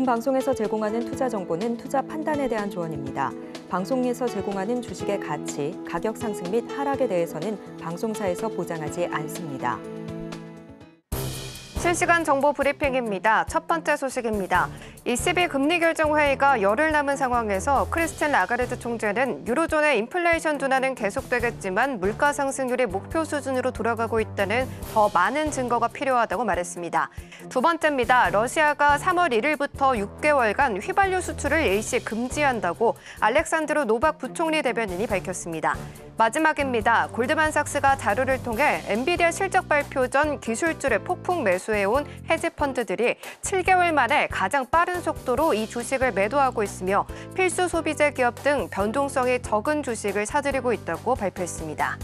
본 방송에서 제공하는 투자 정보는 투자 판단에 대한 조언입니다. 방송에서 제공하는 주식의 가치, 가격 상승 및 하락에 대해서는 방송사에서 보장하지 않습니다. 실시간 정보 브리핑입니다. 첫 번째 소식입니다. ECB 금리 결정 회의가 열흘 남은 상황에서 크리스틴 라가르드 총재는 유로존의 인플레이션 둔화는 계속되겠지만 물가 상승률이 목표 수준으로 돌아가고 있다는 더 많은 증거가 필요하다고 말했습니다. 두 번째입니다. 러시아가 3월 1일부터 6개월간 휘발유 수출을 일시 금지한다고 알렉산드로 노박 부총리 대변인이 밝혔습니다. 마지막입니다. 골드만삭스가 자료를 통해 엔비디아 실적 발표 전 기술주를 폭풍 매수해온 헤지 펀드들이 7개월 만에 가장 빠른 속도로 이 주식을 매도하고 있으며 필수 소비재 기업 등 변동성이 적은 주식을 사들이고 있다고 발표했습니다.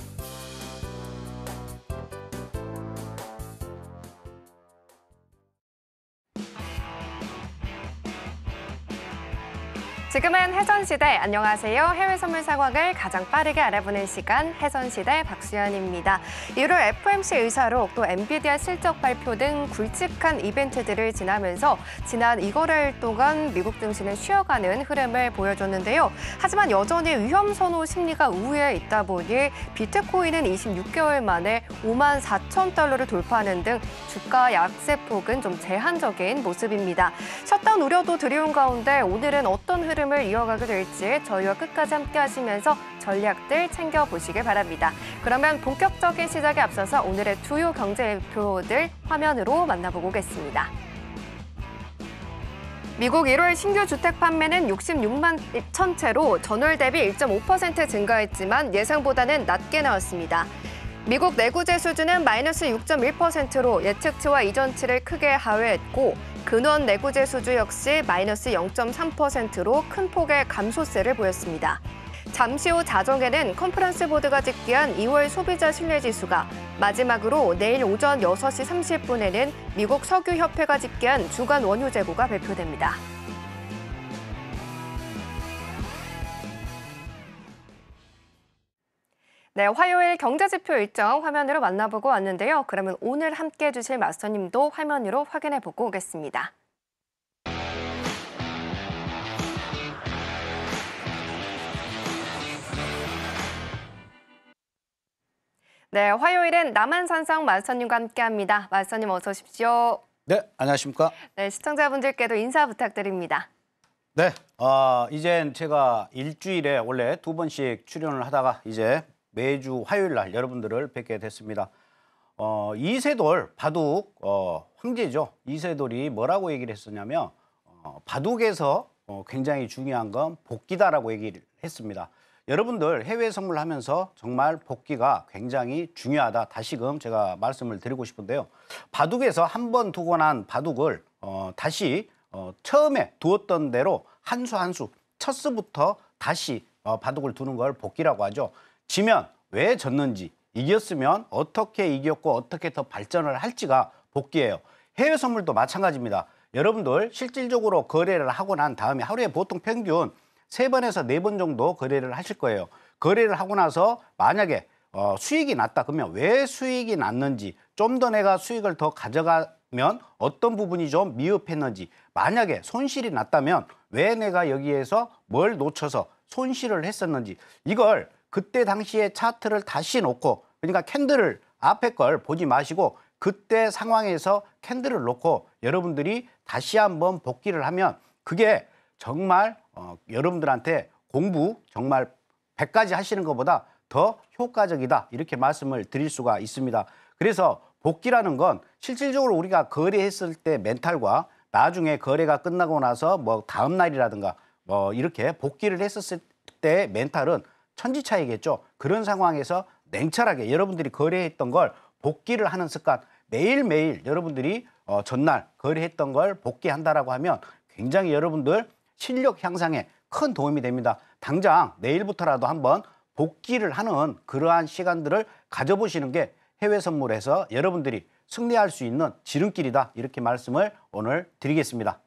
지금은 해전시대 안녕하세요. 해외 선물 상황을 가장 빠르게 알아보는 시간 해전시대 박수연입니다. 1월 FMC 의사록 또 엔비디아 실적 발표 등 굵직한 이벤트들을 지나면서 지난 이거래일 동안 미국 증시는 쉬어가는 흐름을 보여줬는데요. 하지만 여전히 위험 선호 심리가 우위에 있다 보니 비트코인은 26개월 만에 5만 4천 달러를 돌파하는 등 주가 약세폭은 좀 제한적인 모습입니다. 셧다운 우려도 드리운 가운데 오늘은 어떤 흐름 흐름을 이어가게 될지 저희와 끝까지 함께 하시면서 전략들 챙겨보시길 바랍니다. 그러면 본격적인 시작에 앞서서 오늘의 주요 경제표들 화면으로 만나보고 오겠습니다. 미국 1월 신규 주택 판매는 66만 천 채로 전월 대비 1.5% 증가했지만 예상보다는 낮게 나왔습니다. 미국 내구재 수준은 마이너스 6.1%로 예측치와 이전치를 크게 하회했고 근원 내구재 수주 역시 마이너스 0.3%로 큰 폭의 감소세를 보였습니다. 잠시 후 자정에는 컨퍼런스 보드가 집계한 2월 소비자 신뢰지수가 마지막으로 내일 오전 6시 30분에는 미국 석유협회가 집계한 주간 원유 재고가 발표됩니다. 네, 화요일 경제지표 일정 화면으로 만나보고 왔는데요. 그러면 오늘 함께 해 주실 마스터님도 화면으로 확인해 보고 오겠습니다. 네, 화요일엔 남한산성 마스터님과 함께합니다. 마스터님 어서 오십시오. 네, 안녕하십니까? 네, 시청자분들께도 인사 부탁드립니다. 네, 어, 이젠 제가 일주일에 원래 두 번씩 출연을 하다가 이제 매주 화요일 날 여러분들을 뵙게 됐습니다. 어, 이세돌 바둑 어, 황제죠. 이세돌이 뭐라고 얘기를 했었냐면 어, 바둑에서 어, 굉장히 중요한 건 복귀다라고 얘기를 했습니다. 여러분들 해외 선물하면서 정말 복귀가 굉장히 중요하다. 다시금 제가 말씀을 드리고 싶은데요. 바둑에서 한 번 두고 난 바둑을 어, 다시 어, 처음에 두었던 대로 한 수 한 수 첫 수부터 다시 어, 바둑을 두는 걸 복귀라고 하죠. 지면 왜 졌는지, 이겼으면 어떻게 이겼고 어떻게 더 발전을 할지가 복귀예요. 해외 선물도 마찬가지입니다. 여러분들 실질적으로 거래를 하고 난 다음에 하루에 보통 평균 세 번에서 네 번 정도 거래를 하실 거예요. 거래를 하고 나서 만약에 어, 수익이 났다 그러면 왜 수익이 났는지 좀 더 내가 수익을 더 가져가면 어떤 부분이 좀 미흡했는지 만약에 손실이 났다면 왜 내가 여기에서 뭘 놓쳐서 손실을 했었는지 이걸 그때 당시에 차트를 다시 놓고 그러니까 캔들을 앞에 걸 보지 마시고 그때 상황에서 캔들을 놓고 여러분들이 다시 한번 복귀를 하면 그게 정말 어, 여러분들한테 공부 정말 100가지 하시는 것보다 더 효과적이다 이렇게 말씀을 드릴 수가 있습니다. 그래서 복귀라는 건 실질적으로 우리가 거래했을 때 멘탈과 나중에 거래가 끝나고 나서 뭐 다음 날이라든가 뭐 이렇게 복귀를 했었을 때 멘탈은 천지 차이겠죠. 그런 상황에서 냉철하게 여러분들이 거래했던 걸 복귀를 하는 습관 매일매일 여러분들이 어, 전날 거래했던 걸 복귀한다라고 하면 굉장히 여러분들 실력 향상에 큰 도움이 됩니다. 당장 내일부터라도 한번 복귀를 하는 그러한 시간들을 가져보시는 게 해외 선물에서 여러분들이 승리할 수 있는 지름길이다. 이렇게 말씀을 오늘 드리겠습니다.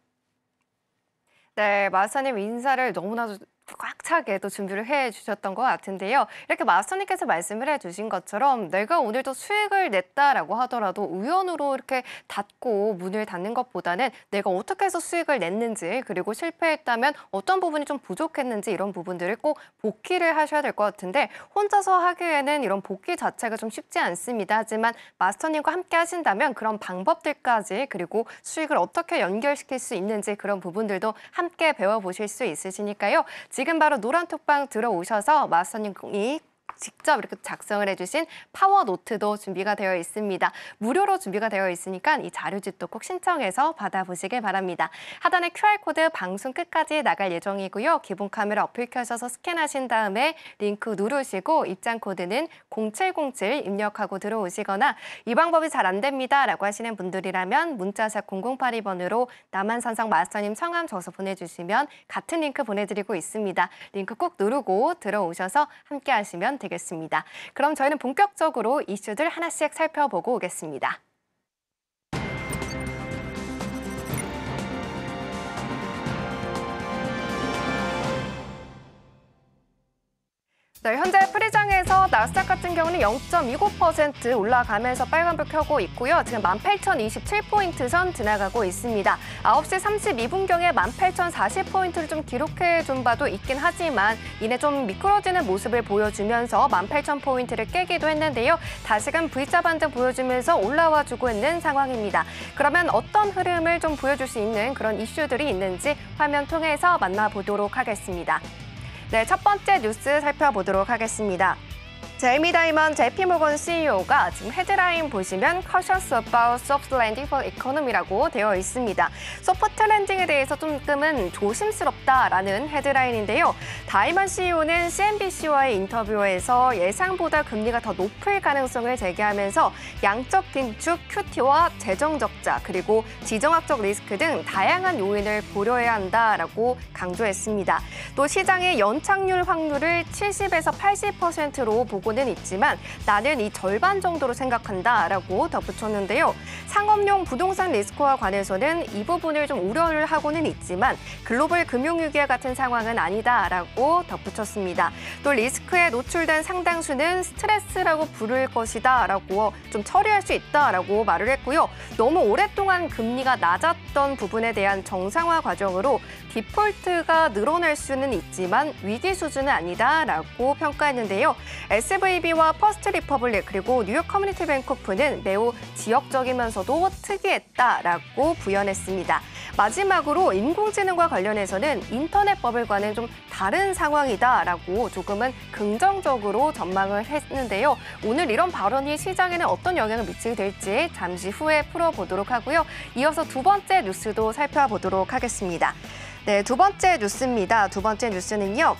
네, 마사님 인사를 너무나도 꽉 차게 또 준비를 해 주셨던 것 같은데요. 이렇게 마스터님께서 말씀을 해 주신 것처럼 내가 오늘도 수익을 냈다라고 하더라도 우연으로 이렇게 닫고 문을 닫는 것보다는 내가 어떻게 해서 수익을 냈는지 그리고 실패했다면 어떤 부분이 좀 부족했는지 이런 부분들을 꼭 복귀를 하셔야 될 것 같은데 혼자서 하기에는 이런 복귀 자체가 좀 쉽지 않습니다. 하지만 마스터님과 함께 하신다면 그런 방법들까지 그리고 수익을 어떻게 연결시킬 수 있는지 그런 부분들도 함께 배워보실 수 있으시니까요. 지금 바로 노란톡방 들어오셔서 마스터님이 직접 이렇게 작성을 해주신 파워 노트도 준비가 되어 있습니다. 무료로 준비가 되어 있으니까 이 자료집도 꼭 신청해서 받아보시길 바랍니다. 하단에 QR코드 방송 끝까지 나갈 예정이고요. 기본 카메라 어플 켜셔서 스캔하신 다음에 링크 누르시고 입장 코드는 0707 입력하고 들어오시거나 이 방법이 잘 안 됩니다 라고 하시는 분들이라면 문자샵 0082번으로 남한산성 마스터님 성함 적어서 보내주시면 같은 링크 보내드리고 있습니다. 링크 꼭 누르고 들어오셔서 함께 하시면 되겠습니다. 그럼 저희는 본격적으로 이슈들 하나씩 살펴보고 오겠습니다. 네, 현재 프리장에서 나스닥 같은 경우는 0.29% 올라가면서 빨간불 켜고 있고요. 지금 18,027포인트 선 지나가고 있습니다. 9시 32분경에 18,040포인트를 좀 기록해 준 바도 있긴 하지만 이내 좀 미끄러지는 모습을 보여주면서 18,000포인트를 깨기도 했는데요. 다시금 V자 반등 보여주면서 올라와 주고 있는 상황입니다. 그러면 어떤 흐름을 좀 보여줄 수 있는 그런 이슈들이 있는지 화면 통해서 만나보도록 하겠습니다. 네, 첫 번째 뉴스 살펴보도록 하겠습니다. 제이미 다이먼 JP모건 CEO가 지금 헤드라인 보시면 Cautious about soft landing for economy라고 되어 있습니다. soft landing에 대해서 조금은 조심스럽다라는 헤드라인인데요. 다이먼 CEO는 CNBC와의 인터뷰에서 예상보다 금리가 더 높을 가능성을 제기하면서 양적 긴축, QT와 재정 적자, 그리고 지정학적 리스크 등 다양한 요인을 고려해야 한다라고 강조했습니다. 또 시장의 연착률 확률을 70에서 80%로 보고 보고는 있지만 나는 이 절반 정도로 생각한다라고 덧붙였는데요. 상업용 부동산 리스크와 관해서는 이 부분을 좀 우려를 하고는 있지만 글로벌 금융위기와 같은 상황은 아니다라고 덧붙였습니다. 또 리스크에 노출된 상당수는 스트레스라고 부를 것이다라고 좀 처리할 수 있다라고 말을 했고요. 너무 오랫동안 금리가 낮았던 부분에 대한 정상화 과정으로 디폴트가 늘어날 수는 있지만 위기 수준은 아니다라고 평가했는데요. SVB와 퍼스트 리퍼블릭 그리고 뉴욕 커뮤니티 뱅코프는 매우 지역적이면서도 특이했다라고 부연했습니다. 마지막으로 인공지능과 관련해서는 인터넷 버블과는 좀 다른 상황이다라고 조금은 긍정적으로 전망을 했는데요. 오늘 이런 발언이 시장에는 어떤 영향을 미치게 될지 잠시 후에 풀어보도록 하고요. 이어서 두 번째 뉴스도 살펴보도록 하겠습니다. 네, 두 번째 뉴스입니다. 두 번째 뉴스는요.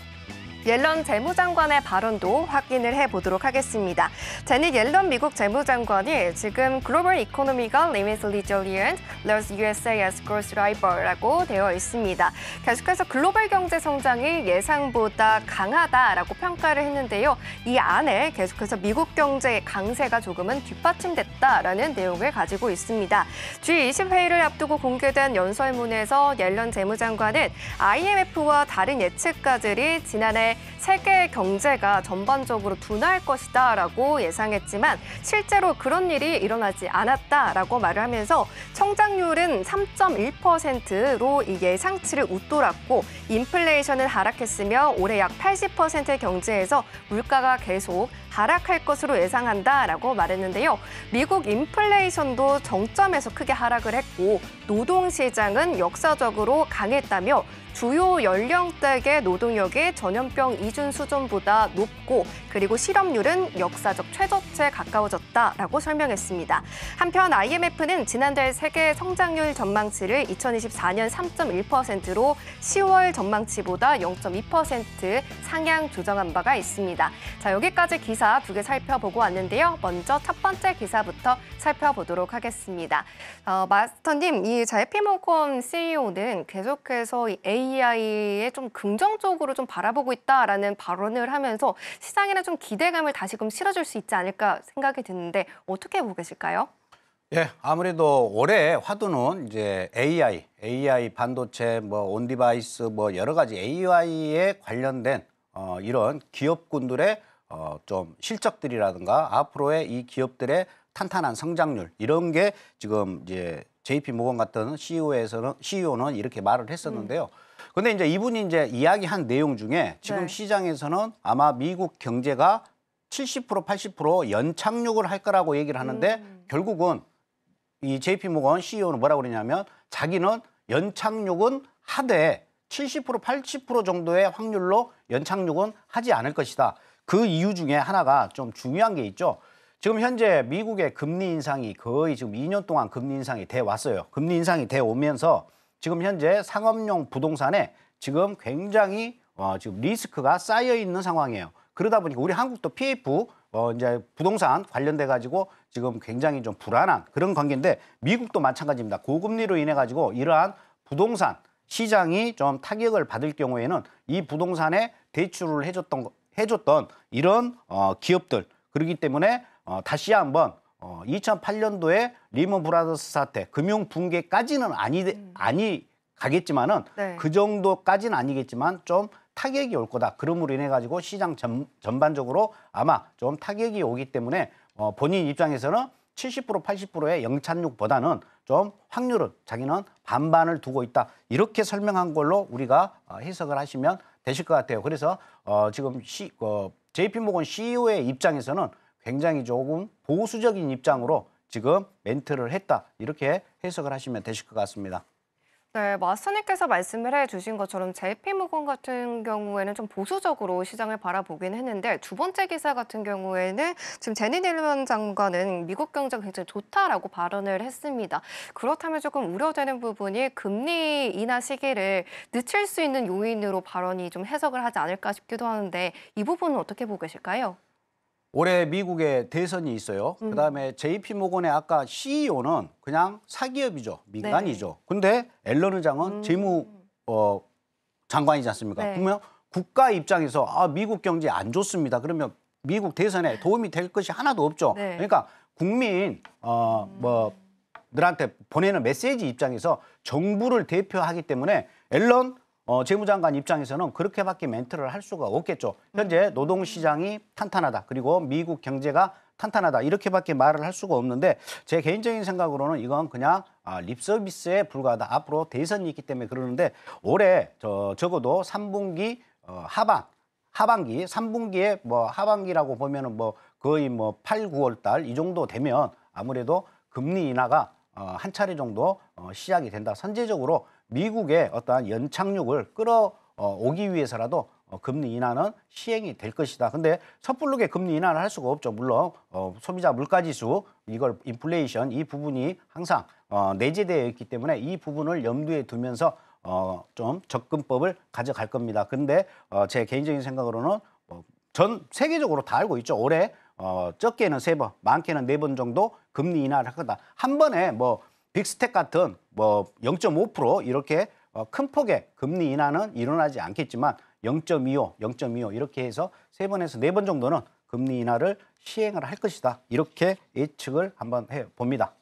옐런 재무장관의 발언도 확인을 해보도록 하겠습니다. 제니 옐런 미국 재무장관이 지금 글로벌 이코노미가 limited resilient, there's USA as growth driver라고 되어 있습니다. 계속해서 글로벌 경제 성장이 예상보다 강하다라고 평가를 했는데요. 이 안에 계속해서 미국 경제의 강세가 조금은 뒷받침됐다라는 내용을 가지고 있습니다. G20 회의를 앞두고 공개된 연설문에서 옐런 재무장관은 IMF와 다른 예측가들이 지난해 세계 경제가 전반적으로 둔화할 것이다 라고 예상했지만 실제로 그런 일이 일어나지 않았다라고 말을 하면서 성장률은 3.1%로 이 예상치를 웃돌았고 인플레이션은 하락했으며 올해 약 80%의 경제에서 물가가 계속 하락할 것으로 예상한다라고 말했는데요. 미국 인플레이션도 정점에서 크게 하락을 했고 노동 시장은 역사적으로 강했다며 주요 연령대의 노동력이 전염병 이준 수준보다 높고 그리고 실업률은 역사적 최저치에 가까워졌다라고 설명했습니다. 한편 IMF는 지난달 세계 성장률 전망치를 2024년 3.1%로 10월 전망치보다 0.2% 상향 조정한 바가 있습니다. 자, 여기까지 기사 두 개 살펴보고 왔는데요. 먼저 첫 번째 기사부터 살펴보도록 하겠습니다. 어, 마스터님, 이 JP모건 CEO는 계속해서 이 AI 에 좀 긍정적으로 좀 바라보고 있다라는 발언을 하면서 시장에는 좀 기대감을 다시금 실어줄 수 있지 않을까 생각이 드는데 어떻게 보고 계실까요? 예, 아무래도 올해 화두는 이제 AI, AI 반도체, 뭐 온디바이스, 뭐 여러 가지 AI에 관련된 어, 이런 기업군들의 어, 좀 실적들이라든가 앞으로의 이 기업들의 탄탄한 성장률 이런 게 지금 이제 JP 모건 같은 CEO에서는 CEO는 이렇게 말을 했었는데요. 근데 이제 이분이 이제 이야기한 내용 중에 지금 네. 시장에서는 아마 미국 경제가 70% 80% 연착륙을 할 거라고 얘기를 하는데 결국은 이 JP 모건 CEO는 뭐라고 그러냐면 자기는 연착륙은 하되 70% 80% 정도의 확률로 연착륙은 하지 않을 것이다. 그 이유 중에 하나가 좀 중요한 게 있죠. 지금 현재 미국의 금리 인상이 거의 지금 2년 동안 금리 인상이 돼 왔어요. 금리 인상이 돼 오면서 지금 현재 상업용 부동산에 지금 굉장히 어, 지금 리스크가 쌓여 있는 상황이에요. 그러다 보니까 우리 한국도 PF 어, 이제 부동산 관련돼 가지고 지금 굉장히 좀 불안한 그런 관계인데 미국도 마찬가지입니다. 고금리로 인해 가지고 이러한 부동산 시장이 좀 타격을 받을 경우에는 이 부동산에 대출을 해줬던 거- 해줬던 이런 어, 기업들 그렇기 때문에 어, 다시 한번 어, 2008년도에 리먼 브라더스 사태 금융 붕괴까지는 아니 아니 가겠지만은 네. 그 정도까지는 아니겠지만 좀 타격이 올 거다. 그럼으로 인해 가지고 시장 전, 전반적으로 아마 좀 타격이 오기 때문에 어, 본인 입장에서는 70% 80%의 영찬육보다는 좀 확률은 자기는 반반을 두고 있다. 이렇게 설명한 걸로 우리가 어, 해석을 하시면 되실 것 같아요. 그래서 어, 지금 시, 어, JP모건 CEO의 입장에서는 굉장히 조금 보수적인 입장으로 지금 멘트를 했다. 이렇게 해석을 하시면 되실 것 같습니다. 네, 마스터님께서 말씀을 해주신 것처럼 JP모건 같은 경우에는 좀 보수적으로 시장을 바라보긴 했는데 두 번째 기사 같은 경우에는 지금 제니 딜런 장관은 미국 경제가 굉장히 좋다라고 발언을 했습니다. 그렇다면 조금 우려되는 부분이 금리 인하 시기를 늦출 수 있는 요인으로 발언이 좀 해석을 하지 않을까 싶기도 하는데 이 부분은 어떻게 보고 계실까요? 올해 미국에 대선이 있어요. 그다음에 JP 모건의 아까 CEO는 그냥 사기업이죠. 민간이죠. 근데 앨런 의장은 재무 어 장관이지 않습니까? 네. 그러면 국가 입장에서 아 미국 경제 안 좋습니다. 그러면 미국 대선에 도움이 될 것이 하나도 없죠. 네. 그러니까 국민 어뭐 들한테 보내는 메시지 입장에서 정부를 대표하기 때문에 앨런 어, 재무장관 입장에서는 그렇게밖에 멘트를 할 수가 없겠죠. 현재 노동시장이 탄탄하다. 그리고 미국 경제가 탄탄하다. 이렇게밖에 말을 할 수가 없는데 제 개인적인 생각으로는 이건 그냥 아, 립서비스에 불과하다. 앞으로 대선이 있기 때문에 그러는데 올해 저, 적어도 3분기 어, 하반 하반기, 3분기에 뭐 하반기라고 보면은 뭐 거의 뭐 8, 9월 달 이 정도 되면 아무래도 금리 인하가 어, 한 차례 정도 어, 시작이 된다. 선제적으로 미국의 어떠한 연착륙을 끌어 어, 오기 위해서라도 어, 금리 인하는 시행이 될 것이다. 근데 섣부르게 금리 인하를 할 수가 없죠. 물론 어, 소비자 물가지수 이걸 인플레이션 이 부분이 항상 어, 내재되어 있기 때문에 이 부분을 염두에 두면서 어, 좀 접근법을 가져갈 겁니다. 근데 어, 제 개인적인 생각으로는 어, 전 세계적으로 다 알고 있죠. 올해 어, 적게는 세 번, 많게는 네 번 정도 금리 인하를 할 거다. 한 번에 뭐 빅스텝 같은 뭐 0.5% 이렇게 어, 큰 폭의 금리 인하는 일어나지 않겠지만 0.25, 0.25 이렇게 해서 세 번에서 네 번 정도는 금리 인하를 시행을 할 것이다. 이렇게 예측을 한번 해 봅니다.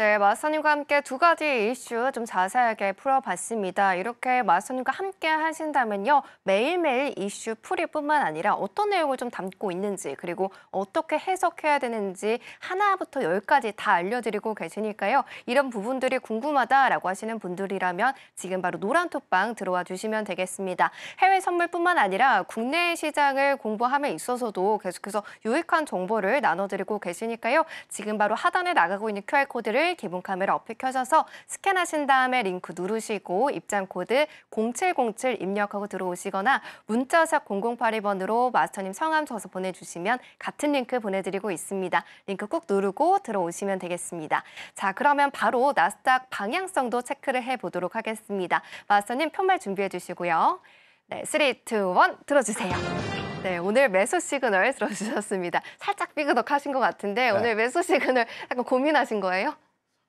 네, 마스터님과 함께 두 가지 이슈 좀 자세하게 풀어봤습니다. 이렇게 마스터님과 함께 하신다면요. 매일매일 이슈 풀이뿐만 아니라 어떤 내용을 좀 담고 있는지 그리고 어떻게 해석해야 되는지 하나부터 열까지 다 알려드리고 계시니까요. 이런 부분들이 궁금하다라고 하시는 분들이라면 지금 바로 노란톡방 들어와 주시면 되겠습니다. 해외 선물뿐만 아니라 국내 시장을 공부함에 있어서도 계속해서 유익한 정보를 나눠드리고 계시니까요. 지금 바로 하단에 나가고 있는 QR코드를 기본 카메라 어플 켜셔서 스캔하신 다음에 링크 누르시고 입장 코드 0707 입력하고 들어오시거나 문자샵 0082번으로 마스터님 성함 적어서 보내주시면 같은 링크 보내드리고 있습니다. 링크 꾹 누르고 들어오시면 되겠습니다. 자, 그러면 바로 나스닥 방향성도 체크를 해보도록 하겠습니다. 마스터님 팻말 준비해 주시고요. 네, 3, 2, 1 들어주세요. 네, 오늘 매수 시그널 들어주셨습니다. 살짝 삐그덕 하신 것 같은데 오늘 매수 시그널 약간 고민하신 거예요?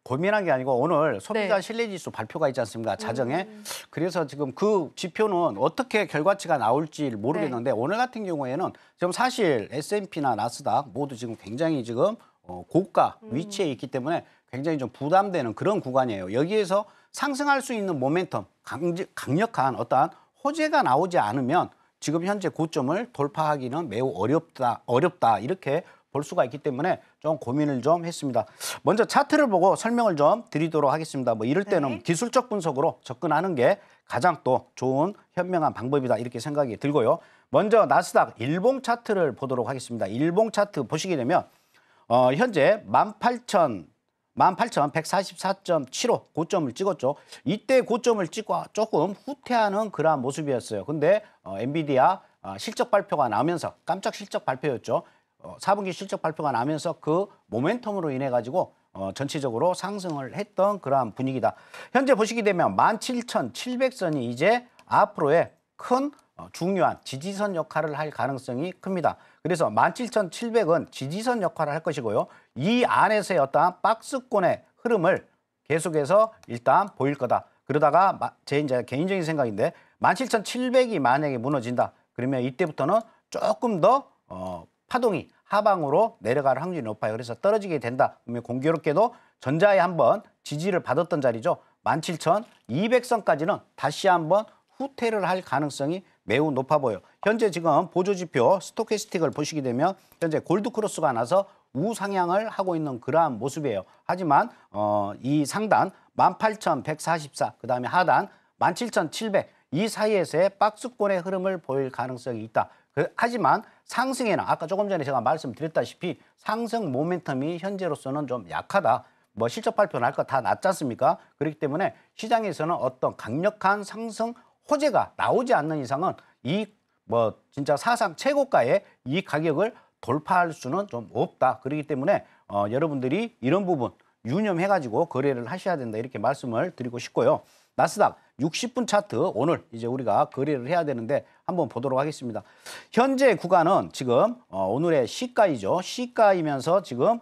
고민한 게 아니고 오늘 소비자 네. 신뢰지수 발표가 있지 않습니까? 자정에. 그래서 지금 그 지표는 어떻게 결과치가 나올지 모르겠는데 오늘 같은 경우에는 지금 사실 S&P나 나스닥 모두 지금 굉장히 지금 어, 고가 음. 위치에 있기 때문에 굉장히 좀 부담되는 그런 구간이에요. 여기에서 상승할 수 있는 모멘텀, 강지, 강력한 어떠한 호재가 나오지 않으면 지금 현재 고점을 돌파하기는 매우 어렵다, 어렵다 이렇게 볼 수가 있기 때문에 좀 고민을 좀 했습니다. 먼저 차트를 보고 설명을 좀 드리도록 하겠습니다. 뭐 이럴 때는 네. 기술적 분석으로 접근하는 게 가장 또 좋은 현명한 방법이다 이렇게 생각이 들고요. 먼저 나스닥 일봉 차트를 보도록 하겠습니다. 일봉 차트 보시게 되면 어, 현재 18,000 18,144.75 고점을 찍었죠. 이때 고점을 찍고 조금 후퇴하는 그러한 모습이었어요. 근데 어, 엔비디아 어, 실적 발표가 나면서 깜짝 실적 발표였죠. 어, 4분기 실적 발표가 나면서 그 모멘텀으로 인해 가지고 어, 전체적으로 상승을 했던 그러한 분위기다. 현재 보시게 되면 17,700선이 이제 앞으로의 큰 어, 중요한 지지선 역할을 할 가능성이 큽니다. 그래서 17,700은 지지선 역할을 할 것이고요. 이 안에서의 어떠한 박스권의 흐름을 계속해서 일단 보일 거다. 그러다가 마- 제 이제 개인적인 생각인데 17,700이 만약에 무너진다. 그러면 이때부터는 조금 더 어, 파동이 하방으로 내려갈 확률이 높아요. 그래서 떨어지게 된다. 그러면 공교롭게도 전자에 한번 지지를 받았던 자리죠. 17,200선까지는 다시 한번 후퇴를 할 가능성이 매우 높아 보여. 현재 지금 보조 지표 스토캐스틱을 보시게 되면 현재 골드 크로스가 나서 우상향을 하고 있는 그러한 모습이에요. 하지만 어, 이 상단 18,144, 그 다음에 하단 17,700 이 사이에서의 박스권의 흐름을 보일 가능성이 있다. 그, 하지만 상승에는 아까 조금 전에 제가 말씀드렸다시피 상승 모멘텀이 현재로서는 좀 약하다. 뭐 실적 발표 날거다 났지 않습니까? 그렇기 때문에 시장에서는 어떤 강력한 상승 호재가 나오지 않는 이상은 이 뭐 진짜 사상 최고가의 이 가격을 돌파할 수는 좀 없다. 그렇기 때문에 어, 여러분들이 이런 부분 유념해가지고 거래를 하셔야 된다 이렇게 말씀을 드리고 싶고요. 나스닥 60분 차트 오늘 이제 우리가 거래를 해야 되는데 한번 보도록 하겠습니다. 현재 구간은 지금 어, 오늘의 시가이죠. 시가이면서 지금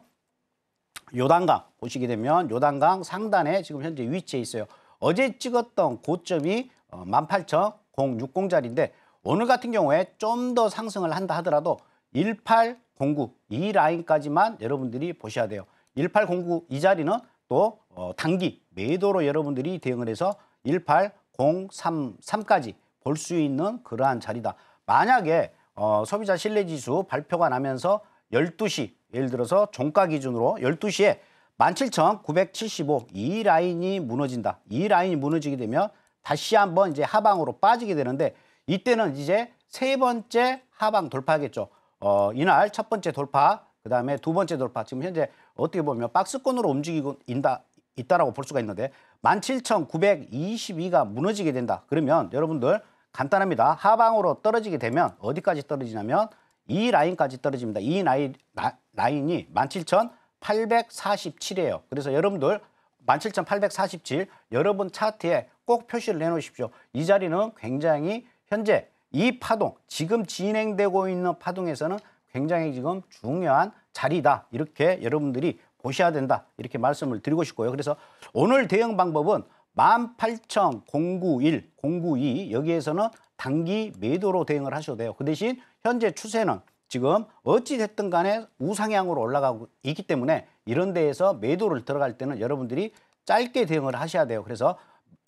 요단강 보시게 되면 요단강 상단에 지금 현재 위치해 있어요. 어제 찍었던 고점이 어, 18,060자리인데 오늘 같은 경우에 좀 더 상승을 한다 하더라도 1809 이 라인까지만 여러분들이 보셔야 돼요. 1809 이 자리는 또 어, 단기 매도로 여러분들이 대응을 해서 18033까지 볼 수 있는 그러한 자리다. 만약에 어, 소비자 신뢰지수 발표가 나면서 12시 예를 들어서 종가 기준으로 12시에 17,975 이 라인이 무너진다. 이 라인이 무너지게 되면 다시 한번 이제 하방으로 빠지게 되는데 이때는 이제 세 번째 하방 돌파하겠죠. 어, 이날 첫 번째 돌파, 그 다음에 두 번째 돌파. 지금 현재 어떻게 보면 박스권으로 움직이고 있다, 있다라고 볼 수가 있는데 17,922가 무너지게 된다. 그러면 여러분들 간단합니다. 하방으로 떨어지게 되면 어디까지 떨어지냐면 이 라인까지 떨어집니다. 이 라인, 라, 라인이 17,847이에요. 그래서 여러분들 17,847 여러분 차트에 꼭 표시를 해놓으십시오. 이 자리는 굉장히 현재 이 파동, 지금 진행되고 있는 파동에서는 굉장히 지금 중요한 자리다. 이렇게 여러분들이 보셔야 된다. 이렇게 말씀을 드리고 싶고요. 그래서 오늘 대응 방법은 18,091, 092 여기에서는 단기 매도로 대응을 하셔도 돼요. 그 대신 현재 추세는 지금 어찌 됐든 간에 우상향으로 올라가고 있기 때문에 이런 데에서 매도를 들어갈 때는 여러분들이 짧게 대응을 하셔야 돼요. 그래서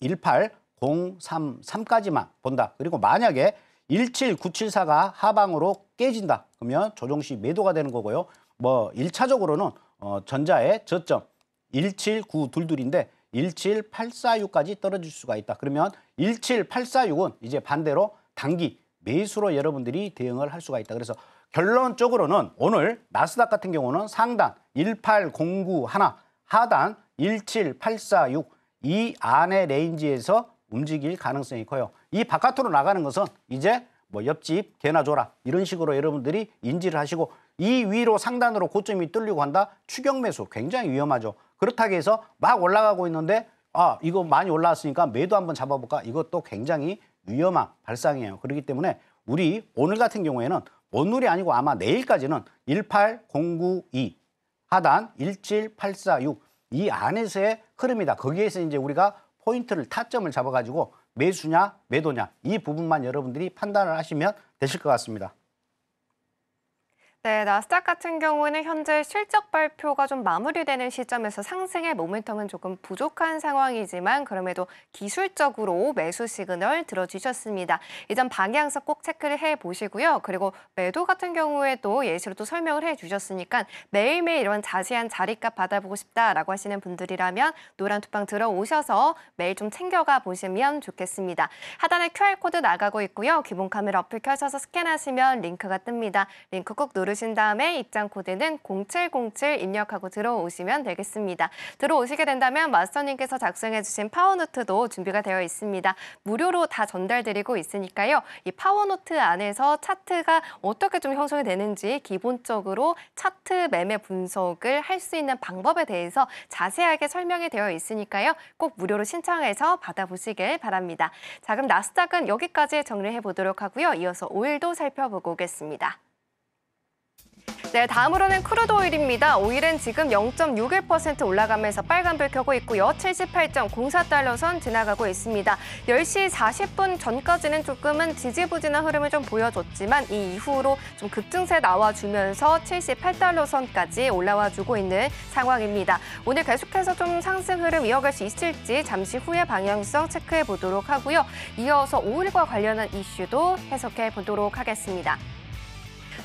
18033까지만 본다. 그리고 만약에 17974가 하방으로 깨진다. 그러면 조정 시 매도가 되는 거고요. 뭐 1차적으로는 어, 전자의 저점 17922인데 17846까지 떨어질 수가 있다. 그러면 17846은 이제 반대로 단기 매수로 여러분들이 대응을 할 수가 있다. 그래서 결론적으로는 오늘 나스닥 같은 경우는 상단 18091 하단 17846 이 안의 range에서 움직일 가능성이 커요. 이 바깥으로 나가는 것은 이제 뭐 옆집 개나 줘라 이런 식으로 여러분들이 인지를 하시고 이 위로 상단으로 고점이 뚫리고 한다 추격 매수 굉장히 위험하죠. 그렇다고 해서 막 올라가고 있는데 아 이거 많이 올라왔으니까 매도 한번 잡아볼까 이것도 굉장히 위험한 발상이에요. 그렇기 때문에 우리 오늘 같은 경우에는 오늘이 아니고 아마 내일까지는 18092 하단 17846 이 안에서의 흐름이다. 거기에서 이제 우리가 포인트를 타점을 잡아가지고 매수냐 매도냐 이 부분만 여러분들이 판단을 하시면 되실 것 같습니다. 네, 나스닥 같은 경우는 현재 실적 발표가 좀 마무리되는 시점에서 상승의 모멘텀은 조금 부족한 상황이지만 그럼에도 기술적으로 매수 시그널 들어주셨습니다. 이 점 방향성 꼭 체크를 해 보시고요. 그리고 매도 같은 경우에도 예시로 또 설명을 해 주셨으니까 매일매일 이런 자세한 자리값 받아보고 싶다라고 하시는 분들이라면 노란 톡방 들어오셔서 매일 좀 챙겨가 보시면 좋겠습니다. 하단에 QR코드 나가고 있고요. 기본 카메라 어플 켜셔서 스캔하시면 링크가 뜹니다. 링크 꼭 누르신 다음에 입장 코드는 0707 입력하고 들어오시면 되겠습니다. 들어오시게 된다면 마스터님께서 작성해 주신 파워노트도 준비가 되어 있습니다. 무료로 다 전달드리고 있으니까요. 이 파워노트 안에서 차트가 어떻게 좀 형성이 되는지 기본적으로 차트 매매 분석을 할 수 있는 방법에 대해서 자세하게 설명이 되어 있으니까요. 꼭 무료로 신청해서 받아보시길 바랍니다. 자, 그럼 나스닥은 여기까지 정리해 보도록 하고요. 이어서 오일도 살펴보고 오겠습니다. 네, 다음으로는 crude oil입니다. 오일은 지금 0.61% 올라가면서 빨간불 켜고 있고요. 78.04달러 선 지나가고 있습니다. 10시 40분 전까지는 조금은 지지부진한 흐름을 좀 보여줬지만 이 이후로 좀 급등세 나와주면서 78달러 선까지 올라와 주고 있는 상황입니다. 오늘 계속해서 좀 상승 흐름 이어갈 수 있을지 잠시 후에 방향성 체크해 보도록 하고요. 이어서 오일과 관련한 이슈도 해석해 보도록 하겠습니다.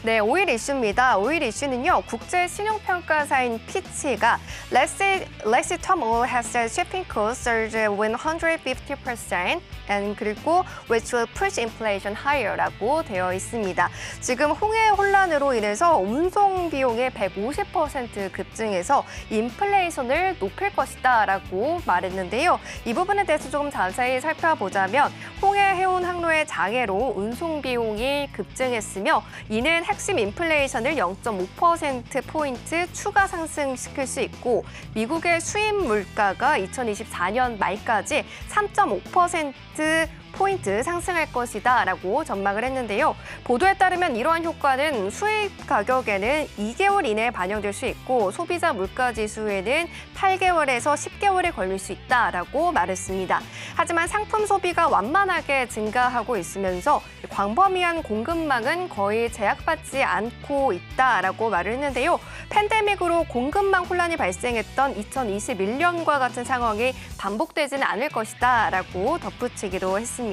네, 오일 이슈입니다. 오일 이슈는요, 국제 신용평가사인 피치가 Let's say, let's say Tom Oil has said shipping costs surge 150% and 그리고 which will push inflation higher라고 되어 있습니다. 지금 홍해 혼란으로 인해서 운송 비용의 150% 급증해서 인플레이션을 높일 것이다라고 말했는데요. 이 부분에 대해서 조금 자세히 살펴보자면 홍해 해운 항로의 장애로 운송 비용이 급증했으며 이는 핵심 인플레이션을 0.5%포인트 추가 상승시킬 수 있고 미국의 수입 물가가 2024년 말까지 3.5% arttı. 포인트 상승할 것이다 라고 전망을 했는데요. 보도에 따르면 이러한 효과는 수입 가격에는 2개월 이내에 반영될 수 있고 소비자 물가 지수에는 8개월에서 10개월이 걸릴 수 있다라고 말했습니다. 하지만 상품 소비가 완만하게 증가하고 있으면서 광범위한 공급망은 거의 제약받지 않고 있다라고 말을 했는데요. 팬데믹으로 공급망 혼란이 발생했던 2021년과 같은 상황이 반복되지는 않을 것이다라고 덧붙이기도 했습니다.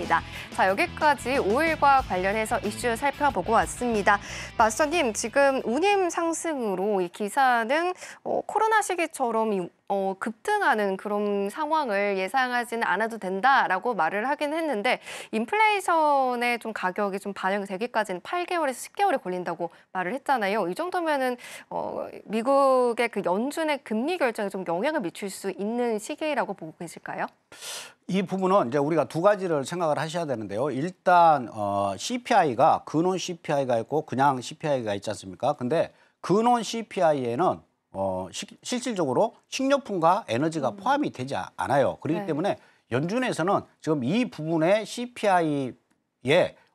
자 여기까지 오일과 관련해서 이슈 살펴보고 왔습니다. 마스터님 지금 운임 상승으로 이 기사는 어, 코로나 시기처럼 이, 어, 급등하는 그런 상황을 예상하지는 않아도 된다라고 말을 하긴 했는데 인플레이션의 좀 가격이 좀 반영이 되기까지는 8개월에서 10개월이 걸린다고 말을 했잖아요. 이 정도면은 어, 미국의 그 연준의 금리 결정에 좀 영향을 미칠 수 있는 시기라고 보고 계실까요? 이 부분은 이제 우리가 두 가지를 생각을 하셔야 되는데요. 일단 어, CPI가 근원 CPI가 있고 그냥 CPI가 있지 않습니까? 근데 근원 CPI에는 어, 시, 실질적으로 식료품과 에너지가 포함이 되지 아- 않아요. 그렇기 네. 때문에 연준에서는 지금 이 부분의 CPI에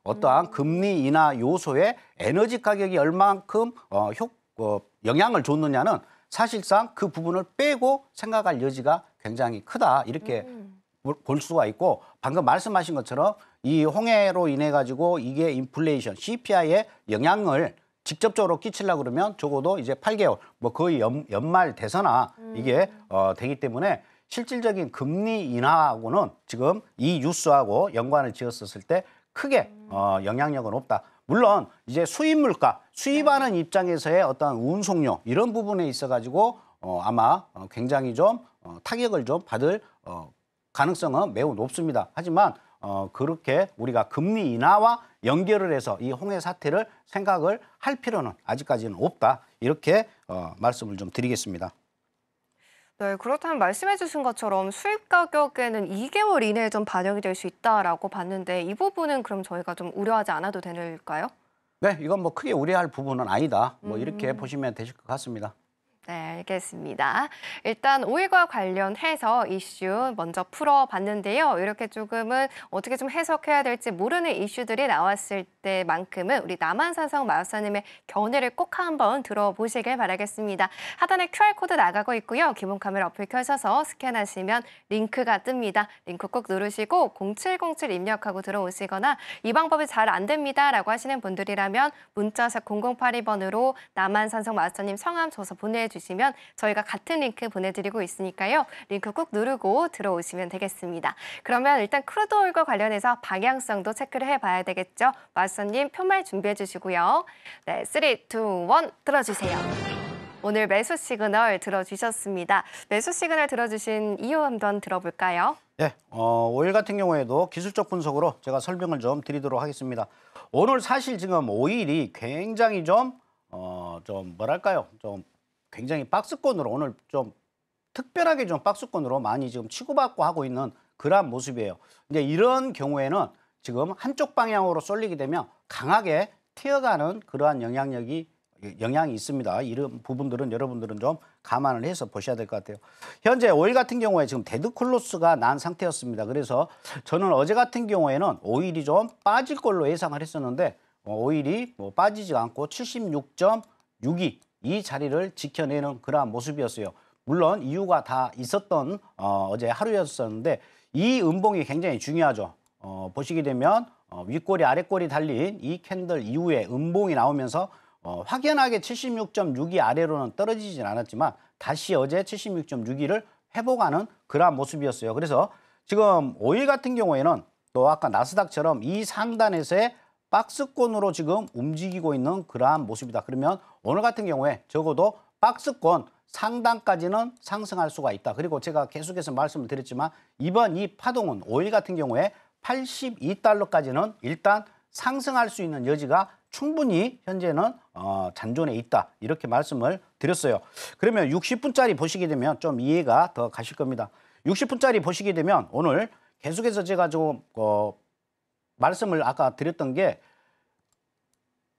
어떠한 금리 인하 요소에 에너지 가격이 얼만큼 어, 효, 어, 영향을 줬느냐는 사실상 그 부분을 빼고 생각할 여지가 굉장히 크다 이렇게 볼- 볼 수가 있고 방금 말씀하신 것처럼 이 홍해로 인해 가지고 이게 인플레이션 CPI에 영향을 직접적으로 끼치려고 그러면 적어도 이제 8개월 뭐 거의 연, 연말 돼서나 이게 어, 되기 때문에 실질적인 금리 인하하고는 지금 이 뉴스하고 연관을 지었었을 때 크게 어, 영향력은 없다. 물론 이제 수입 물가, 수입하는 입장에서의 어떤 운송료 이런 부분에 있어 가지고 어, 아마 어, 굉장히 좀 어, 타격을 좀 받을 어, 가능성은 매우 높습니다. 하지만 어, 그렇게 우리가 금리 인하와 연결을 해서 이 홍해 사태를 생각을 할 필요는 아직까지는 없다. 이렇게 어, 말씀을 좀 드리겠습니다. 네, 그렇다면 말씀해 주신 것처럼 수입 가격에는 2개월 이내에 좀 반영이 될 수 있다라고 봤는데 이 부분은 그럼 저희가 좀 우려하지 않아도 될까요? 네, 이건 뭐 크게 우려할 부분은 아니다. 뭐 이렇게 보시면 되실 것 같습니다. 네, 알겠습니다. 일단 오일과 관련해서 이슈 먼저 풀어봤는데요. 이렇게 조금은 어떻게 좀 해석해야 될지 모르는 이슈들이 나왔을 때만큼은 우리 남한산성 마우사님의 견해를 꼭 한번 들어보시길 바라겠습니다. 하단에 QR코드 나가고 있고요. 기본 카메라 어플 켜셔서 스캔하시면 링크가 뜹니다. 링크 꼭 누르시고 0707 입력하고 들어오시거나 이 방법이 잘 안 됩니다 라고 하시는 분들이라면 문자샵 0082번으로 남한산성 마스터님 성함 적어서 보내주시면 저희가 같은 링크 보내드리고 있으니까요. 링크 꼭 누르고 들어오시면 되겠습니다. 그러면 일단 crude oil과 관련해서 방향성도 체크를 해봐야 되겠죠. 마스터님 팻말 준비해 주시고요. 네, 3, 2, 1 들어주세요. 오늘 매수 시그널 들어주셨습니다. 매수 시그널 들어주신 이유 한번 들어볼까요? 네, 어, 오일 같은 경우에도 기술적 분석으로 제가 설명을 좀 드리도록 하겠습니다. 오늘 사실 지금 오일이 굉장히 좀, 어, 좀 뭐랄까요? 좀 굉장히 박스권으로 오늘 좀 특별하게 좀 박스권으로 많이 지금 치고받고 하고 있는 그러한 모습이에요. 이제 이런 경우에는 지금 한쪽 방향으로 쏠리게 되면 강하게 튀어가는 그러한 영향력이 영향이 있습니다. 이런 부분들은 여러분들은 좀 감안을 해서 보셔야 될 것 같아요. 현재 오일 같은 경우에 지금 dead cross가 난 상태였습니다. 그래서 저는 어제 같은 경우에는 오일이 좀 빠질 걸로 예상을 했었는데 어, 오일이 뭐 빠지지 않고 76.62 이 자리를 지켜내는 그러한 모습이었어요. 물론 이유가 다 있었던 어, 어제 하루였었는데 이 음봉이 굉장히 중요하죠. 어, 보시게 되면 어, 윗꼬리 아랫꼬리 달린 이 캔들 이후에 음봉이 나오면서 어, 확연하게 76.62 아래로는 떨어지진 않았지만 다시 어제 76.62를 회복하는 그러한 모습이었어요. 그래서 지금 오일 같은 경우에는 또 아까 나스닥처럼 이 상단에서의 박스권으로 지금 움직이고 있는 그러한 모습이다. 그러면 오늘 같은 경우에 적어도 박스권 상단까지는 상승할 수가 있다. 그리고 제가 계속해서 말씀을 드렸지만 이번 이 파동은 오일 같은 경우에 82달러까지는 일단 상승할 수 있는 여지가 충분히 현재는 어, 잔존에 있다 이렇게 말씀을 드렸어요. 그러면 60분짜리 보시게 되면 좀 이해가 더 가실 겁니다. 60분짜리 보시게 되면 오늘 계속해서 제가 좀 어, 말씀을 아까 드렸던 게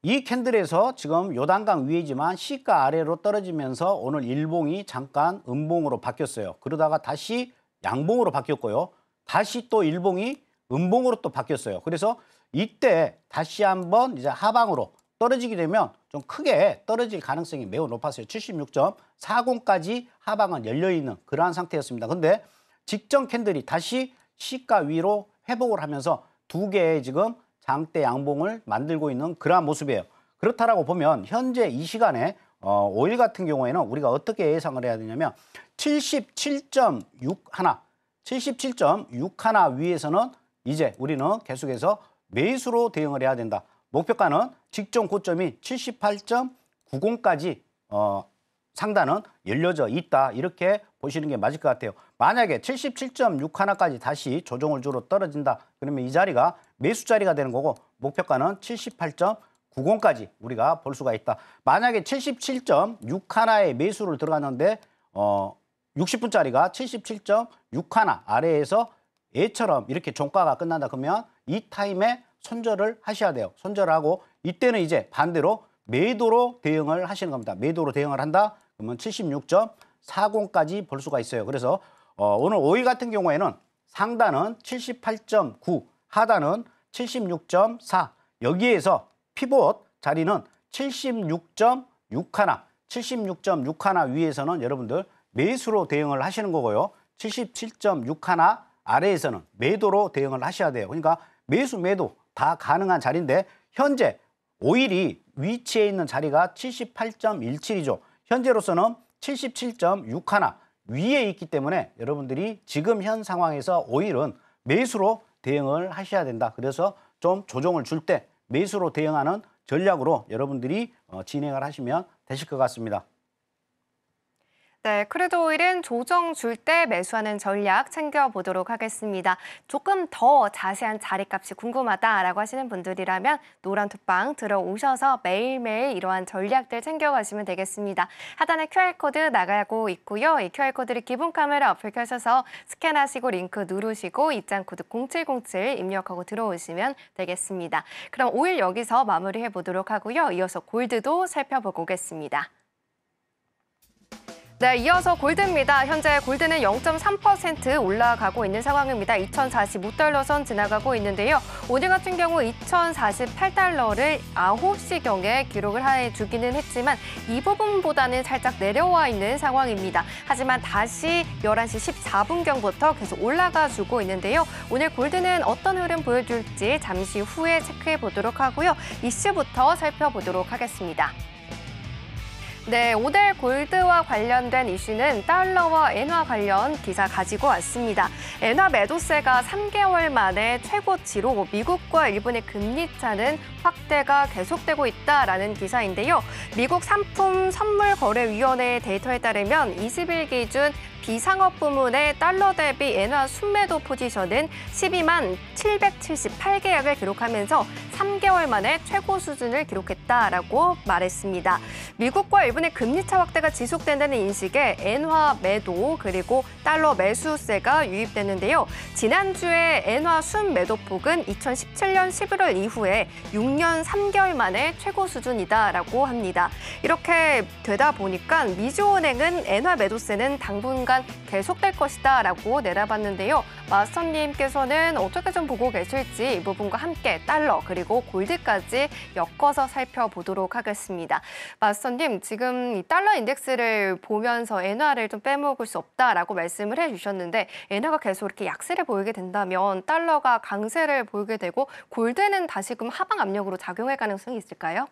이 캔들에서 지금 요단강 위이지만 시가 아래로 떨어지면서 오늘 일봉이 잠깐 음봉으로 바뀌었어요. 그러다가 다시 양봉으로 바뀌었고요. 다시 또 일봉이 음봉으로 또 바뀌었어요. 그래서 이때 다시 한번 이제 하방으로 떨어지게 되면 좀 크게 떨어질 가능성이 매우 높았어요. 76.40까지 하방은 열려 있는 그러한 상태였습니다. 근데 직전 캔들이 다시 시가 위로 회복을 하면서 두 개의 지금 장대 양봉을 만들고 있는 그러한 모습이에요. 그렇다라고 보면 현재 이 시간에 어, 오일 같은 경우에는 우리가 어떻게 예상을 해야 되냐면 77.6 하나, 77.6 하나 위에서는 이제 우리는 계속해서 매수로 대응을 해야 된다. 목표가는 직전 고점이 78.90까지 어, 상단은 열려져 있다. 이렇게 보시는 게 맞을 것 같아요. 만약에 77.6 하나까지 다시 조정을 주로 떨어진다. 그러면 이 자리가 매수 자리가 되는 거고 목표가는 78.90까지 우리가 볼 수가 있다. 만약에 77.6 하나의 매수를 들어갔는데 어 60분짜리가 77.6 하나 아래에서 예처럼 이렇게 종가가 끝난다 그러면 이 타임에 손절을 하셔야 돼요. 손절하고 이때는 이제 반대로 매도로 대응을 하시는 겁니다. 매도로 대응을 한다 그러면 76.40까지 볼 수가 있어요. 그래서 어, 오늘 오일 같은 경우에는 상단은 78.9, 하단은 76.4. 여기에서 피봇 자리는 76.6 하나, 76.6 하나 위에서는 여러분들 매수로 대응을 하시는 거고요. 77.6 하나 아래에서는 매도로 대응을 하셔야 돼요. 그러니까 매수, 매도 다 가능한 자리인데 현재 오일이 위치해 있는 자리가 78.17이죠. 현재로서는 77.6 하나 위에 있기 때문에 여러분들이 지금 현 상황에서 오일은 매수로 대응을 하셔야 된다. 그래서 좀 조정을 줄 때 매수로 대응하는 전략으로 여러분들이 어, 진행을 하시면 되실 것 같습니다. 네, crude oil은 조정 줄 때 매수하는 전략 챙겨보도록 하겠습니다. 조금 더 자세한 자리값이 궁금하다라고 하시는 분들이라면 노란 톡방 들어오셔서 매일매일 이러한 전략들 챙겨가시면 되겠습니다. 하단에 QR코드 나가고 있고요. 이 QR코드를 기본 카메라 어플 켜셔서 스캔하시고 링크 누르시고 입장 코드 0707 입력하고 들어오시면 되겠습니다. 그럼 오일 여기서 마무리해 보도록 하고요. 이어서 골드도 살펴보고 오겠습니다. 네, 이어서 골드입니다. 현재 골드는 0.3% 올라가고 있는 상황입니다. 2045달러 선 지나가고 있는데요. 오늘 같은 경우 2048달러를 9시경에 기록을 해주기는 했지만 이 부분보다는 살짝 내려와 있는 상황입니다. 하지만 다시 11시 14분경부터 계속 올라가 주고 있는데요. 오늘 골드는 어떤 흐름 보여줄지 잠시 후에 체크해 보도록 하고요. 이슈부터 살펴보도록 하겠습니다. 네, 오늘 골드와 관련된 이슈는 달러와 엔화 관련 기사 가지고 왔습니다. 엔화 매도세가 3개월 만에 최고치로 미국과 일본의 금리 차는 확대가 계속되고 있다라는 기사인데요. 미국 상품 선물 거래 위원회 데이터에 따르면 20일 기준 비상업 부문의 달러 대비 엔화 순매도 포지션은 12만 778계약을 기록하면서 3개월 만에 최고 수준을 기록했다라고 말했습니다. 미국과 일본의 금리차 확대가 지속된다는 인식에 엔화 매도 그리고 달러 매수세가 유입됐는데요. 지난주에 엔화 순 매도폭은 2017년 11월 이후에 6년 3개월 만에 최고 수준이다라고 합니다. 이렇게 되다 보니까 미주은행은 엔화 매도세는 당분간 계속될 것이다라고 내다봤는데요. 마스터님께서는 어떻게 좀 보고 계실지 이 부분과 함께 달러 그리고 골드까지 엮어서 살펴보도록 하겠습니다. 마스터님 지금 이 달러 인덱스를 보면서 엔화를 좀 빼먹을 수 없다라고 말씀을 해주셨는데 엔화가 계속 이렇게 약세를 보이게 된다면 달러가 강세를 보이게 되고 골드는 다시금 하방 압력으로 작용할 가능성이 있을까요?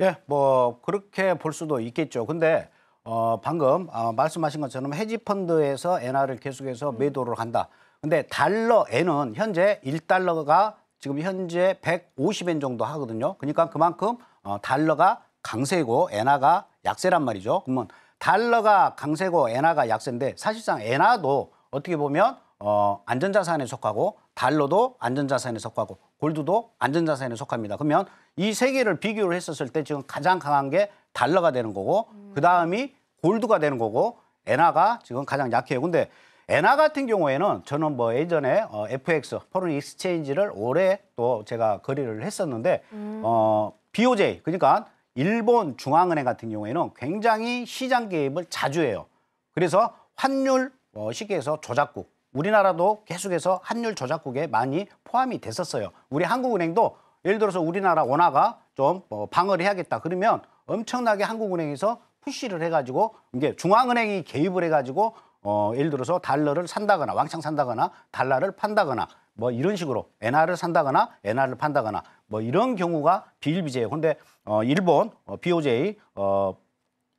예, 뭐 그렇게 볼 수도 있겠죠. 근데 어, 방금 어, 말씀하신 것처럼 헤지 펀드에서 엔화를 계속해서 매도를 한다. 근데 달러 엔은 현재 1달러가 지금 현재 150엔 정도 하거든요. 그러니까 그만큼 어, 달러가 강세고 엔화가 약세란 말이죠. 그러면 달러가 강세고 엔화가 약세인데 사실상 엔화도 어떻게 보면 어, 안전자산에 속하고 달러도 안전자산에 속하고 골드도 안전자산에 속합니다. 그러면 이 세 개를 비교를 했었을 때 지금 가장 강한 게 달러가 되는 거고 그 다음이 골드가 되는 거고 엔화가 지금 가장 약해요. 근데 엔화 같은 경우에는 저는 뭐 예전에 어, FX 포른 익스체인지를 올해 또 제가 거래를 했었는데 어, BOJ 그러니까 일본 중앙은행 같은 경우에는 굉장히 시장 개입을 자주 해요. 그래서 환율 어, 해서 조작국 우리나라도 계속해서 환율 조작국에 많이 포함이 됐었어요. 우리 한국은행도 예를 들어서 우리나라 원화가 좀 어, 방어를 해야겠다 그러면 엄청나게 한국은행에서 푸시를 해가지고 이게 중앙은행이 개입을 해가지고 어, 예를 들어서 달러를 산다거나 왕창 산다거나 달러를 판다거나 뭐 이런 식으로 엔화를 산다거나 엔화를 판다거나 뭐 이런 경우가 비일비재해요. 근데 어, 일본 어, BOJ 어,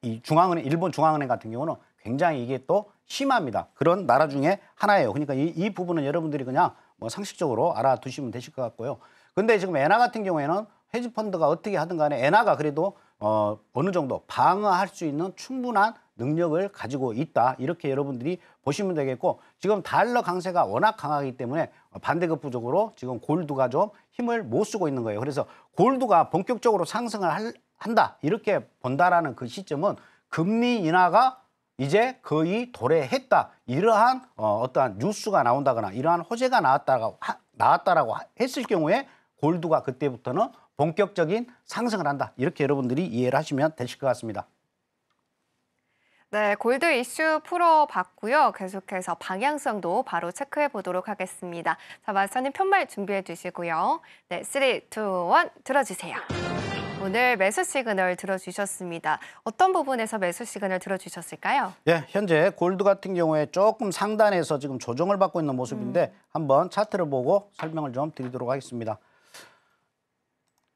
이 중앙은행 일본 중앙은행 같은 경우는 굉장히 이게 또 심합니다. 그런 나라 중에 하나예요. 그러니까 이, 이 부분은 여러분들이 그냥 뭐 상식적으로 알아두시면 되실 것 같고요. 근데 지금 엔화 같은 경우에는 헤지 펀드가 어떻게 하든 간에 엔화가 그래도 어, 어느 정도 방어할 수 있는 충분한 능력을 가지고 있다. 이렇게 여러분들이 보시면 되겠고 지금 달러 강세가 워낙 강하기 때문에 반대급부적으로 지금 골드가 좀 힘을 못 쓰고 있는 거예요. 그래서 골드가 본격적으로 상승을 할, 한다. 이렇게 본다라는 그 시점은 금리 인하가 이제 거의 도래했다. 이러한 어, 어떠한 뉴스가 나온다거나 이러한 호재가 나왔다고 하, 나왔다라고 하- 했을 경우에 골드가 그때부터는 본격적인 상승을 한다. 이렇게 여러분들이 이해를 하시면 되실 것 같습니다. 네, 골드 이슈 풀어봤고요. 계속해서 방향성도 바로 체크해 보도록 하겠습니다. 자, 마스터님 팻말 준비해 주시고요. 네, 3, 2, 1 들어주세요. 오늘 매수 시그널 들어주셨습니다. 어떤 부분에서 매수 시그널 들어주셨을까요? 예, 현재 골드 같은 경우에 조금 상단에서 지금 조정을 받고 있는 모습인데 한번 차트를 보고 설명을 좀 드리도록 하겠습니다.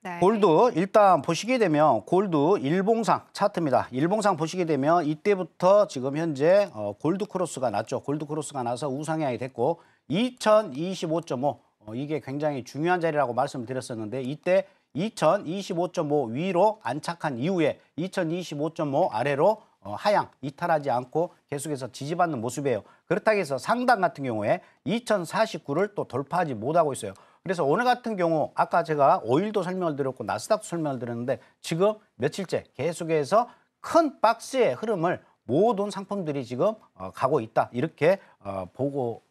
네. 골드 일단 보시게 되면 골드 일봉상 차트입니다. 일봉상 보시게 되면 이때부터 지금 현재 어, 골드 크로스가 났죠. 골드 크로스가 나서 우상향이 됐고 2025.5 어, 이게 굉장히 중요한 자리라고 말씀을 드렸었는데 이때 2025.5 위로 안착한 이후에 2025.5 아래로 어, 하향 이탈하지 않고 계속해서 지지받는 모습이에요. 그렇다고 해서 상단 같은 경우에 2049를 또 돌파하지 못하고 있어요. 그래서 오늘 같은 경우 아까 제가 오일도 설명을 드렸고 나스닥도 설명을 드렸는데 지금 며칠째 계속해서 큰 박스의 흐름을 모든 상품들이 지금 어, 가고 있다 이렇게 어, 보고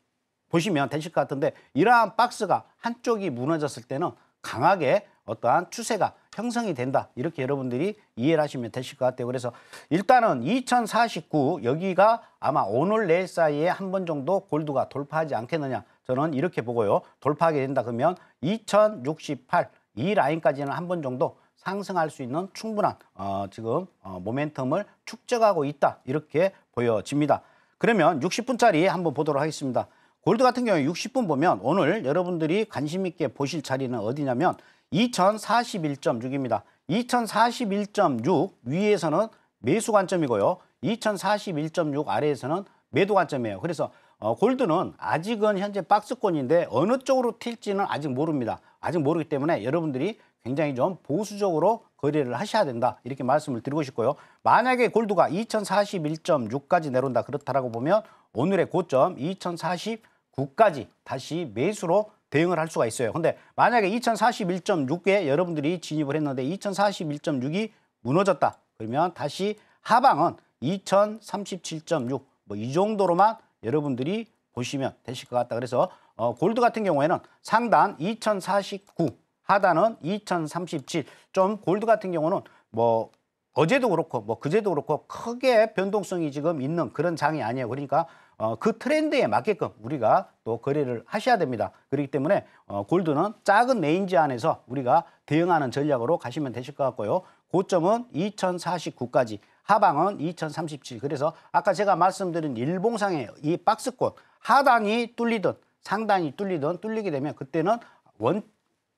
보시면 되실 것 같은데 이러한 박스가 한쪽이 무너졌을 때는 강하게 어떠한 추세가 형성이 된다. 이렇게 여러분들이 이해를 하시면 되실 것 같아요. 그래서 일단은 2049 여기가 아마 오늘 내일 사이에 한 번 정도 골드가 돌파하지 않겠느냐. 저는 이렇게 보고요. 돌파하게 된다 그러면 2068 이 라인까지는 한 번 정도 상승할 수 있는 충분한 어, 지금 어, 모멘텀을 축적하고 있다. 이렇게 보여집니다. 그러면 60분짜리 한번 보도록 하겠습니다. 골드 같은 경우에 60분 보면 오늘 여러분들이 관심 있게 보실 자리는 어디냐면 2041.6입니다. 2041.6 위에서는 매수 관점이고요. 2041.6 아래에서는 매도 관점이에요. 그래서 어, 골드는 아직은 현재 박스권인데 어느 쪽으로 튈지는 아직 모릅니다. 아직 모르기 때문에 여러분들이 굉장히 좀 보수적으로 거래를 하셔야 된다. 이렇게 말씀을 드리고 싶고요. 만약에 골드가 2041.6까지 내려온다. 그렇다라고 보면 오늘의 고점 2049까지 다시 매수로 대응을 할 수가 있어요. 근데 만약에 2041.6에 여러분들이 진입을 했는데 2041.6이 무너졌다. 그러면 다시 하방은 2037.6 뭐 이 정도로만 여러분들이 보시면 되실 것 같다. 그래서 어, 골드 같은 경우에는 상단 2049, 하단은 2037. 좀 골드 같은 경우는 뭐 어제도 그렇고 뭐 그제도 그렇고 크게 변동성이 지금 있는 그런 장이 아니에요. 그러니까 어, 그 트렌드에 맞게끔 우리가 또 거래를 하셔야 됩니다. 그렇기 때문에 어, 골드는 작은 range 안에서 우리가 대응하는 전략으로 가시면 되실 것 같고요. 고점은 2049까지 하방은 2037. 그래서 아까 제가 말씀드린 일봉상의 이 박스권 하단이 뚫리든 상단이 뚫리든 뚫리게 되면 그때는 원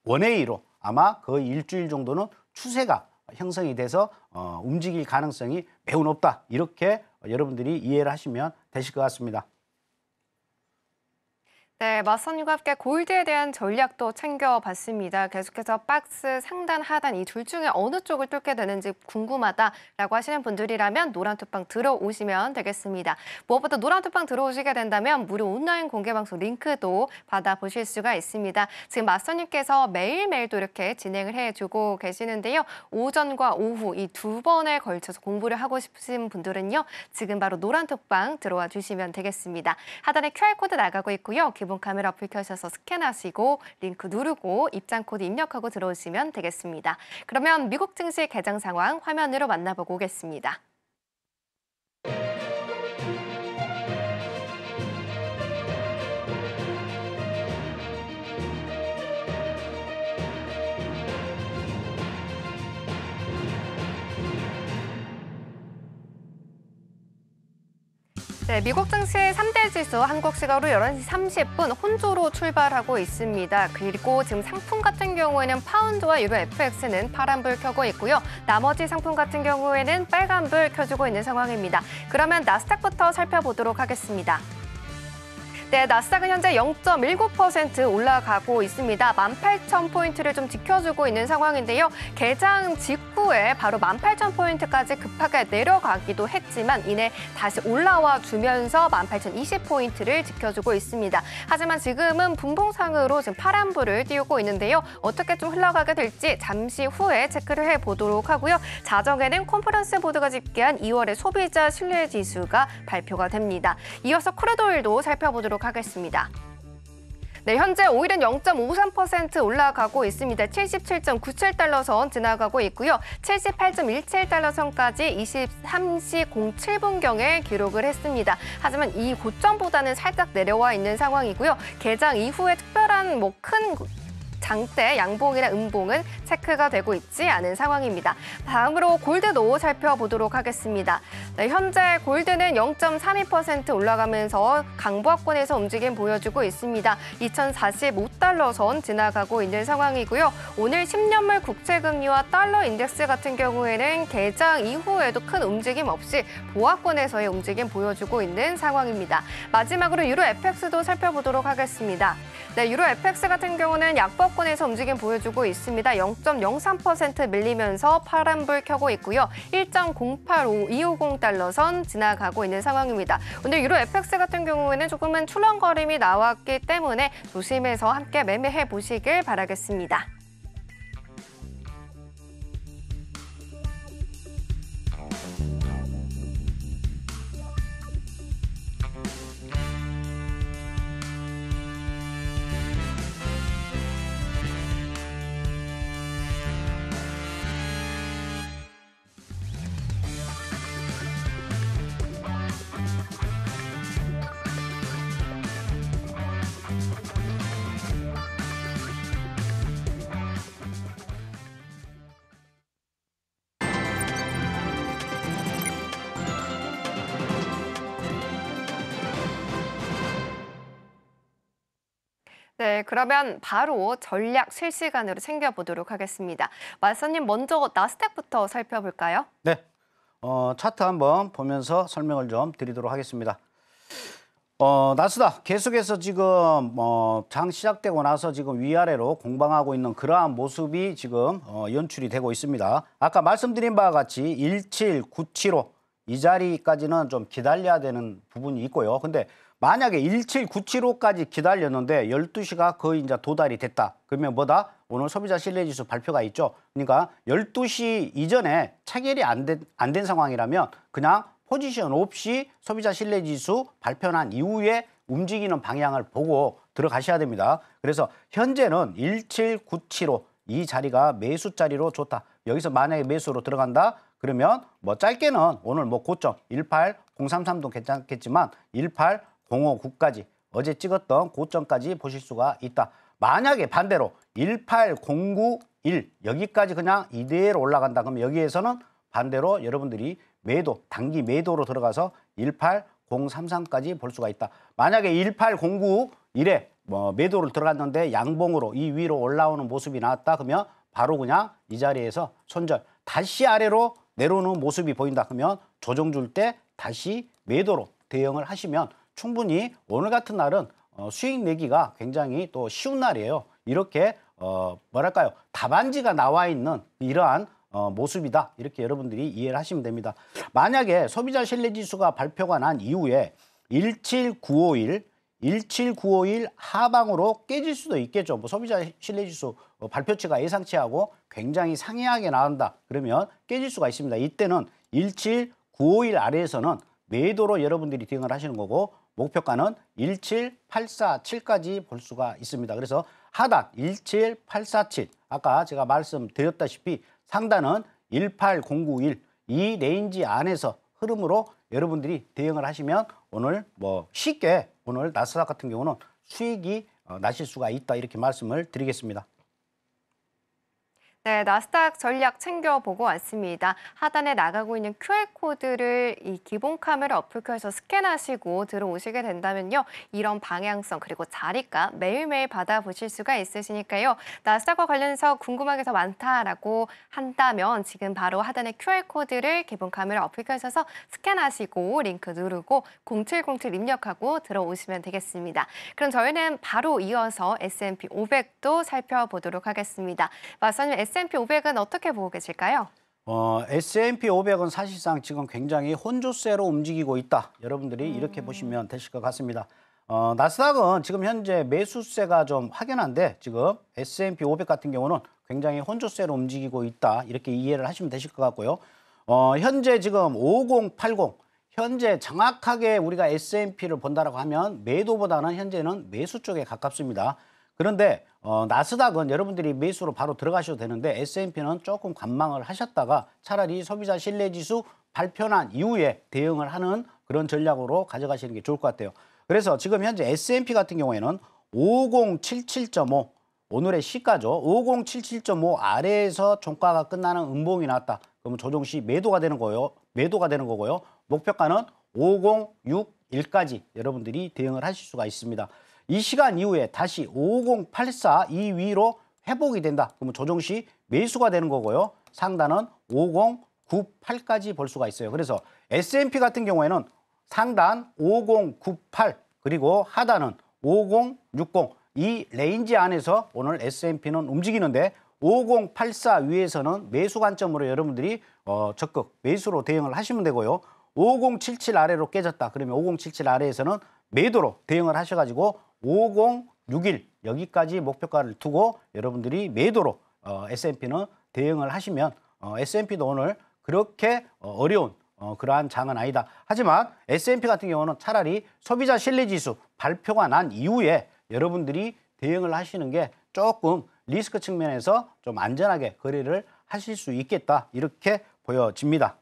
원웨이로 아마 거의 일주일 정도는 추세가 형성이 돼서 어, 움직일 가능성이 매우 높다. 이렇게 여러분들이 이해를 하시면 되실 것 같습니다. 네, 맞선님과 함께 골드에 대한 전략도 챙겨봤습니다. 계속해서 박스 상단, 하단 이 둘 중에 어느 쪽을 뚫게 되는지 궁금하다라고 하시는 분들이라면 노란투방 들어오시면 되겠습니다. 무엇보다 노란투방 들어오시게 된다면 무료 온라인 공개방송 링크도 받아보실 수가 있습니다. 지금 맞선님께서 매일매일 또 이렇게 진행을 해주고 계시는데요. 오전과 오후 이 두 번에 걸쳐서 공부를 하고 싶으신 분들은요. 지금 바로 노란톡방 들어와 주시면 되겠습니다. 하단에 QR코드 나가고 있고요. 카메라 어플 켜셔서 스캔하시고 링크 누르고 입장 코드 입력하고 들어오시면 되겠습니다. 그러면 미국 증시 개장 상황 화면으로 만나보고 오겠습니다. 네, 미국 증시의 3대 지수 한국 시각으로 11시 30분 혼조로 출발하고 있습니다. 그리고 지금 상품 같은 경우에는 파운드와 유로 FX는 파란불 켜고 있고요. 나머지 상품 같은 경우에는 빨간불 켜주고 있는 상황입니다. 그러면 나스닥부터 살펴보도록 하겠습니다. 네, 나스닥은 현재 0.19% 올라가고 있습니다. 18,000포인트를 좀 지켜주고 있는 상황인데요. 개장 직후에 바로 18,000포인트까지 급하게 내려가기도 했지만 이내 다시 올라와 주면서 18,020포인트를 지켜주고 있습니다. 하지만 지금은 분봉상으로 지금 파란불을 띄우고 있는데요. 어떻게 좀 흘러가게 될지 잠시 후에 체크를 해보도록 하고요. 자정에는 컨퍼런스 보드가 집계한 2월의 소비자 신뢰지수가 발표가 됩니다. 이어서 crude oil도 살펴보도록 하겠습니다. 네, 현재 오일은 0.53% 올라가고 있습니다. 77.97달러 선 지나가고 있고요. 78.17달러 선까지 23시 07분경에 기록을 했습니다. 하지만 이 고점보다는 살짝 내려와 있는 상황이고요. 개장 이후에 특별한 뭐 큰 장대 양봉이나 음봉은 체크가 되고 있지 않은 상황입니다. 다음으로 골드도 살펴보도록 하겠습니다. 네, 현재 골드는 0.32% 올라가면서 강보합권에서 움직임 보여주고 있습니다. 2045달러 선 지나가고 있는 상황이고요. 오늘 10년물 국채금리와 달러 인덱스 같은 경우에는 개장 이후에도 큰 움직임 없이 보합권에서의 움직임 보여주고 있는 상황입니다. 마지막으로 유로 FX도 살펴보도록 하겠습니다. 네, 유로 FX 같은 경우는 약법권에서 움직임 보여주고 있습니다. 0.03% 밀리면서 파란불 켜고 있고요. 1.085250 달러 선 지나가고 있는 상황입니다. 오늘 유로 FX 같은 경우에는 조금은 출렁거림이 나왔기 때문에 조심해서 함께 매매해 보시길 바라겠습니다. 네, 그러면 바로 전략 실시간으로 챙겨보도록 하겠습니다. 마사님 먼저 나스닥부터 살펴볼까요? 네. 어, 차트 한번 보면서 설명을 좀 드리도록 하겠습니다. 어, 나스닥 계속해서 지금 어, 장 시작되고 나서 지금 위아래로 공방하고 있는 그러한 모습이 지금 어, 연출이 되고 있습니다. 아까 말씀드린 바와 같이 17975 이 자리까지는 좀 기다려야 되는 부분이 있고요. 근데 만약에 17975까지 기다렸는데 12시가 거의 이제 도달이 됐다. 그러면 뭐다? 오늘 소비자 신뢰지수 발표가 있죠. 그러니까 12시 이전에 체결이 안 된 안 된 상황이라면 그냥 포지션 없이 소비자 신뢰지수 발표한 이후에 움직이는 방향을 보고 들어가셔야 됩니다. 그래서 현재는 17975 이 자리가 매수 자리로 좋다. 여기서 만약에 매수로 들어간다 그러면 뭐 짧게는 오늘 뭐 고점 18033도 괜찮겠지만 18059까지 어제 찍었던 고점까지 보실 수가 있다. 만약에 반대로 18091 여기까지 그냥 이대로 올라간다 그러면 여기에서는 반대로 여러분들이 매도 단기 매도로 들어가서 18033까지 볼 수가 있다. 만약에 18091에 뭐 매도를 들어갔는데 양봉으로 이 위로 올라오는 모습이 나왔다 그러면 바로 그냥 이 자리에서 손절 다시 아래로 내려오는 모습이 보인다 그러면 조정 줄 때 다시 매도로 대응을 하시면 충분히 오늘 같은 날은 어, 수익 내기가 굉장히 또 쉬운 날이에요. 이렇게 어, 뭐랄까요 답안지가 나와 있는 이러한 어, 모습이다 이렇게 여러분들이 이해를 하시면 됩니다. 만약에 소비자 신뢰 지수가 발표가 난 이후에 17951 17951 하방으로 깨질 수도 있겠죠. 뭐 소비자 신뢰 지수 어, 발표치가 예상치 하고 굉장히 상이하게 나온다. 그러면 깨질 수가 있습니다. 이때는 17951 아래에서는 매도로 여러분들이 대응을 하시는 거고 목표가는 17847까지 볼 수가 있습니다. 그래서 하단 17847 아까 제가 말씀드렸다시피 상단은 18091 이 range 안에서 흐름으로 여러분들이 대응을 하시면 오늘 뭐 쉽게 오늘 나스닥 같은 경우는 수익이 어, 나실 수가 있다 이렇게 말씀을 드리겠습니다. 네, 나스닥 전략 챙겨보고 왔습니다. 하단에 나가고 있는 QR코드를 이 기본 카메라 어플 켜서 스캔하시고 들어오시게 된다면요. 이런 방향성 그리고 자리값 매일매일 받아보실 수가 있으시니까요. 나스닥과 관련해서 궁금한 게 더 많다라고 한다면 지금 바로 하단에 QR코드를 기본 카메라 어플켜서 스캔하시고 링크 누르고 0707 입력하고 들어오시면 되겠습니다. 그럼 저희는 바로 이어서 S&P 500도 살펴보도록 하겠습니다. 마사님 S&P 500은 어떻게 보고 계실까요? 어, S&P 500은 사실상 지금 굉장히 혼조세로 움직이고 있다. 여러분들이 이렇게 보시면 되실 것 같습니다. 어, 나스닥은 지금 현재 매수세가 좀 확연한데 지금 S&P 500 같은 경우는 굉장히 혼조세로 움직이고 있다. 이렇게 이해를 하시면 되실 것 같고요. 어, 현재 지금 5080 현재 정확하게 우리가 S&P를 본다라고 하면 매도보다는 현재는 매수 쪽에 가깝습니다. 그런데 어, 나스닥은 여러분들이 매수로 바로 들어가셔도 되는데 S&P는 조금 관망을 하셨다가 차라리 소비자 신뢰지수 발표난 이후에 대응을 하는 그런 전략으로 가져가시는 게 좋을 것 같아요. 그래서 지금 현재 S&P 같은 경우에는 5077.5 오늘의 시가죠. 5077.5 아래에서 종가가 끝나는 음봉이 나왔다. 그러면 조정 시 매도가 되는 거예요. 매도가 되는 거고요. 목표가는 5061까지 여러분들이 대응을 하실 수가 있습니다. 이 시간 이후에 다시 5084 이 위로 회복이 된다. 그러면 조정 시 매수가 되는 거고요. 상단은 5098까지 볼 수가 있어요. 그래서 S&P 같은 경우에는 상단 5098 그리고 하단은 5060 이 range 안에서 오늘 S&P는 움직이는데 5084 위에서는 매수 관점으로 여러분들이 어, 적극 매수로 대응을 하시면 되고요. 5077 아래로 깨졌다. 그러면 5077 아래에서는 매도로 대응을 하셔가지고 5061 여기까지 목표가를 두고 여러분들이 매도로 어, S&P는 대응을 하시면 어, S&P도 오늘 그렇게 어, 어려운 어, 그러한 장은 아니다. 하지만 S&P 같은 경우는 차라리 소비자 신뢰지수 발표가 난 이후에 여러분들이 대응을 하시는 게 조금 리스크 측면에서 좀 안전하게 거래를 하실 수 있겠다. 이렇게 보여집니다.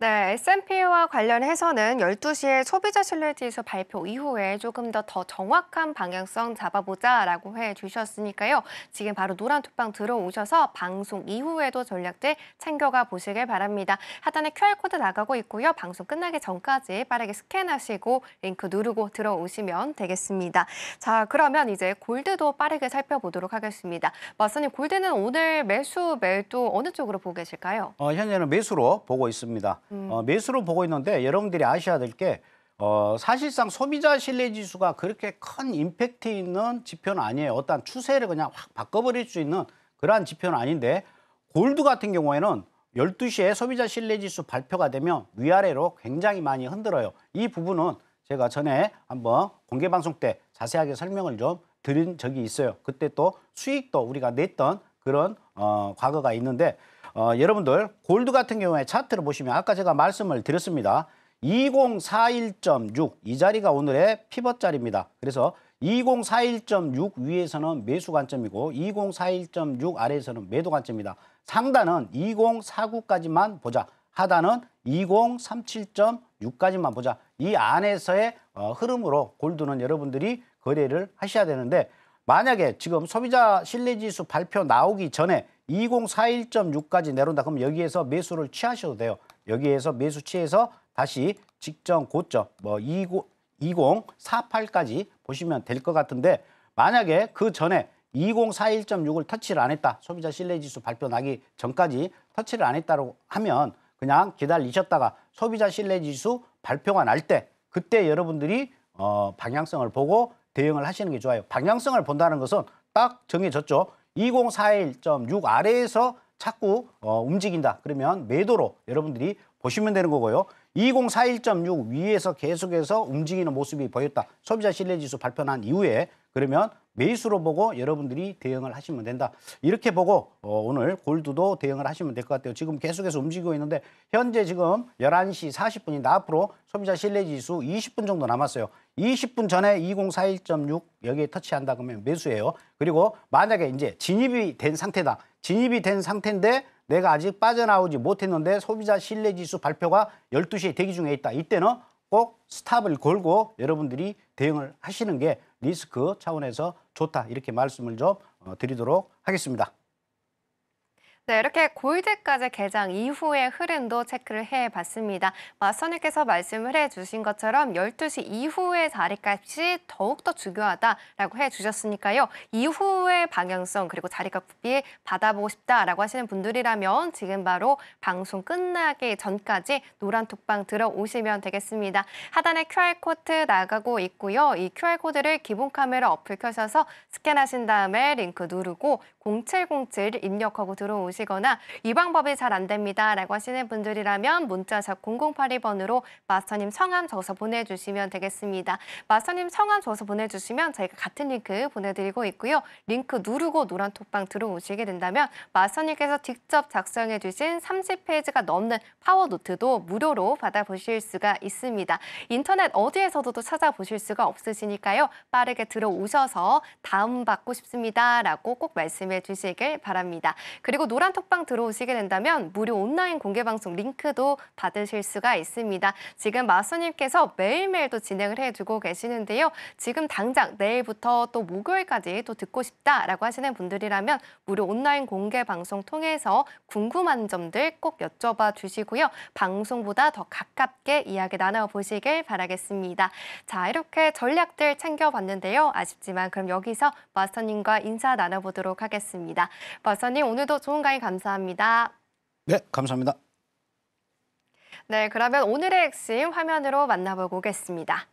네, S&P와 관련해서는 12시에 소비자 신뢰지수 발표 이후에 조금 더 더 정확한 방향성 잡아보자라고 해 주셨으니까요. 지금 바로 노란 톡방 들어오셔서 방송 이후에도 전략들 챙겨가 보시길 바랍니다. 하단에 QR코드 나가고 있고요. 방송 끝나기 전까지 빠르게 스캔하시고 링크 누르고 들어오시면 되겠습니다. 자, 그러면 이제 골드도 빠르게 살펴보도록 하겠습니다. 마선님, 골드는 오늘 매수, 매도 어느 쪽으로 보고 계실까요? 어, 현재는 매수로 보고 있습니다. 어, 매수로 보고 있는데 여러분들이 아셔야 될 게 어, 사실상 소비자 신뢰 지수가 그렇게 큰 임팩트 있는 지표는 아니에요. 어떤 추세를 그냥 확 바꿔버릴 수 있는 그러한 지표는 아닌데 골드 같은 경우에는 12시에 소비자 신뢰 지수 발표가 되면 위아래로 굉장히 많이 흔들어요. 이 부분은 제가 전에 한번 공개 방송 때 자세하게 설명을 좀 드린 적이 있어요. 그때 또 수익도 우리가 냈던 그런 어, 과거가 있는데 어, 여러분들 골드 같은 경우에 차트를 보시면 아까 제가 말씀을 드렸습니다. 2041.6 이 자리가 오늘의 피벗 자리입니다. 그래서 2041.6 위에서는 매수 관점이고 2041.6 아래에서는 매도 관점입니다. 상단은 2049까지만 보자. 하단은 2037.6까지만 보자. 이 안에서의 어, 흐름으로 골드는 여러분들이 거래를 하셔야 되는데 만약에 지금 소비자 신뢰지수 발표 나오기 전에 2041.6까지 내려온다 그러면 여기에서 매수를 취하셔도 돼요. 여기에서 매수 취해서 다시 직전 고점 뭐 20, 2048까지 보시면 될 것 같은데 만약에 그 전에 2041.6을 터치를 안 했다. 소비자 신뢰지수 발표 나기 전까지 터치를 안 했다고 하면 그냥 기다리셨다가 소비자 신뢰지수 발표가 날 때 그때 여러분들이 어, 방향성을 보고 대응을 하시는 게 좋아요. 방향성을 본다는 것은 딱 정해졌죠. 2041.6 아래에서 자꾸 어, 움직인다. 그러면 매도로 여러분들이 보시면 되는 거고요. 2041.6 위에서 계속해서 움직이는 모습이 보였다. 소비자 신뢰지수 발표 난 이후에 그러면 매수로 보고 여러분들이 대응을 하시면 된다. 이렇게 보고 어, 오늘 골드도 대응을 하시면 될 것 같아요. 지금 계속해서 움직이고 있는데 현재 지금 11시 40분인데 앞으로 소비자 신뢰지수 20분 정도 남았어요. 20분 전에 2041.6 여기에 터치한다 그러면 매수예요. 그리고 만약에 이제 진입이 된 상태다. 진입이 된 상태인데 내가 아직 빠져나오지 못했는데 소비자 신뢰지수 발표가 12시에 대기 중에 있다. 이때는 꼭 스탑을 걸고 여러분들이 대응을 하시는 게 리스크 차원에서 좋다. 이렇게 말씀을 좀 어, 드리도록 하겠습니다. 네, 이렇게 골드까지 개장 이후의 흐름도 체크를 해봤습니다. 마선님께서 말씀을 해주신 것처럼 12시 이후의 자리값이 더욱더 중요하다라고 해주셨으니까요. 이후의 방향성 그리고 자리값이 받아보고 싶다라고 하시는 분들이라면 지금 바로 방송 끝나기 전까지 노란 톡방 들어오시면 되겠습니다. 하단에 QR코드 나가고 있고요. 이 QR코드를 기본 카메라 어플 켜셔서 스캔하신 다음에 링크 누르고 0707 입력하고 들어오시거나 이 방법이 잘 안 됩니다 라고 하시는 분들이라면 문자샵 0082번으로 마스터님 성함 적어서 보내주시면 되겠습니다. 마스터님 성함 적어서 보내주시면 저희가 같은 링크 보내드리고 있고요. 링크 누르고 노란 톡방 들어오시게 된다면 마스터님께서 직접 작성해 주신 30페이지가 넘는 파워노트도 무료로 받아보실 수가 있습니다. 인터넷 어디에서도 또 찾아보실 수가 없으시니까요. 빠르게 들어오셔서 다운받고 싶습니다 라고 꼭 말씀해 주시길 바랍니다. 그리고 노란 톡방 들어오시게 된다면 무료 온라인 공개 방송 링크도 받으실 수가 있습니다. 지금 마수님께서 매일매일 또 진행을 해주고 계시는데요. 지금 당장 내일부터 또 목요일까지 또 듣고 싶다라고 하시는 분들이라면 무료 온라인 공개 방송 통해서 궁금한 점들 꼭 여쭤봐 주시고요. 방송보다 더 가깝게 이야기 나눠보시길 바라겠습니다. 자, 이렇게 전략들 챙겨봤는데요. 아쉽지만 그럼 여기서 마스터님과 인사 나눠보도록 하겠습니다. 마스터님 오늘도 좋은 강의 감사합니다. 네, 감사합니다. 네, 그러면 오늘의 핵심 화면으로 만나보고 오겠습니다.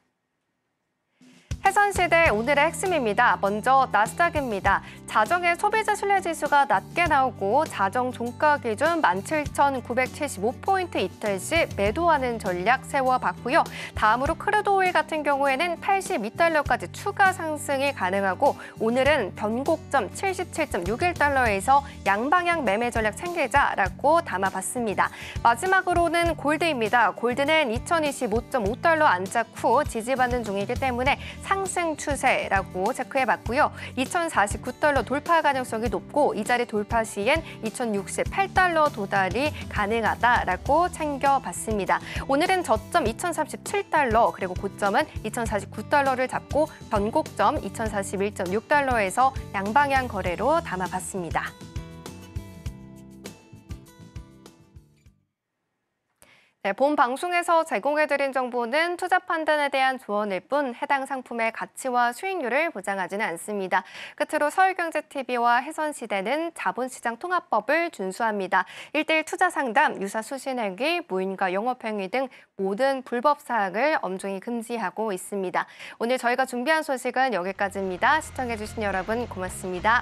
해선시대 오늘의 핵심입니다. 먼저 나스닥입니다. 자정의 소비자 신뢰지수가 낮게 나오고 자정 종가 기준 17,975포인트 이탈 시 매도하는 전략 세워봤고요. 다음으로 crude oil 같은 경우에는 82달러까지 추가 상승이 가능하고 오늘은 변곡점 77.61달러에서 양방향 매매 전략 챙기자라고 담아봤습니다. 마지막으로는 골드입니다. 골드는 2025.5달러 안착 후 지지받는 중이기 때문에 상 상승 추세라고 체크해봤고요. 2,049달러 돌파 가능성이 높고 이 자리 돌파 시엔 2,068달러 도달이 가능하다라고 챙겨봤습니다. 오늘은 저점 2,037달러 그리고 고점은 2,049달러를 잡고 변곡점 2,041.6달러에서 양방향 거래로 담아봤습니다. 네, 본 방송에서 제공해드린 정보는 투자 판단에 대한 조언일 뿐 해당 상품의 가치와 수익률을 보장하지는 않습니다. 끝으로 서울경제TV와 해선시대는 자본시장 통합법을 준수합니다. 일대일 투자 상담, 유사 수신행위, 무인과 영업행위 등 모든 불법 사항을 엄중히 금지하고 있습니다. 오늘 저희가 준비한 소식은 여기까지입니다. 시청해주신 여러분 고맙습니다.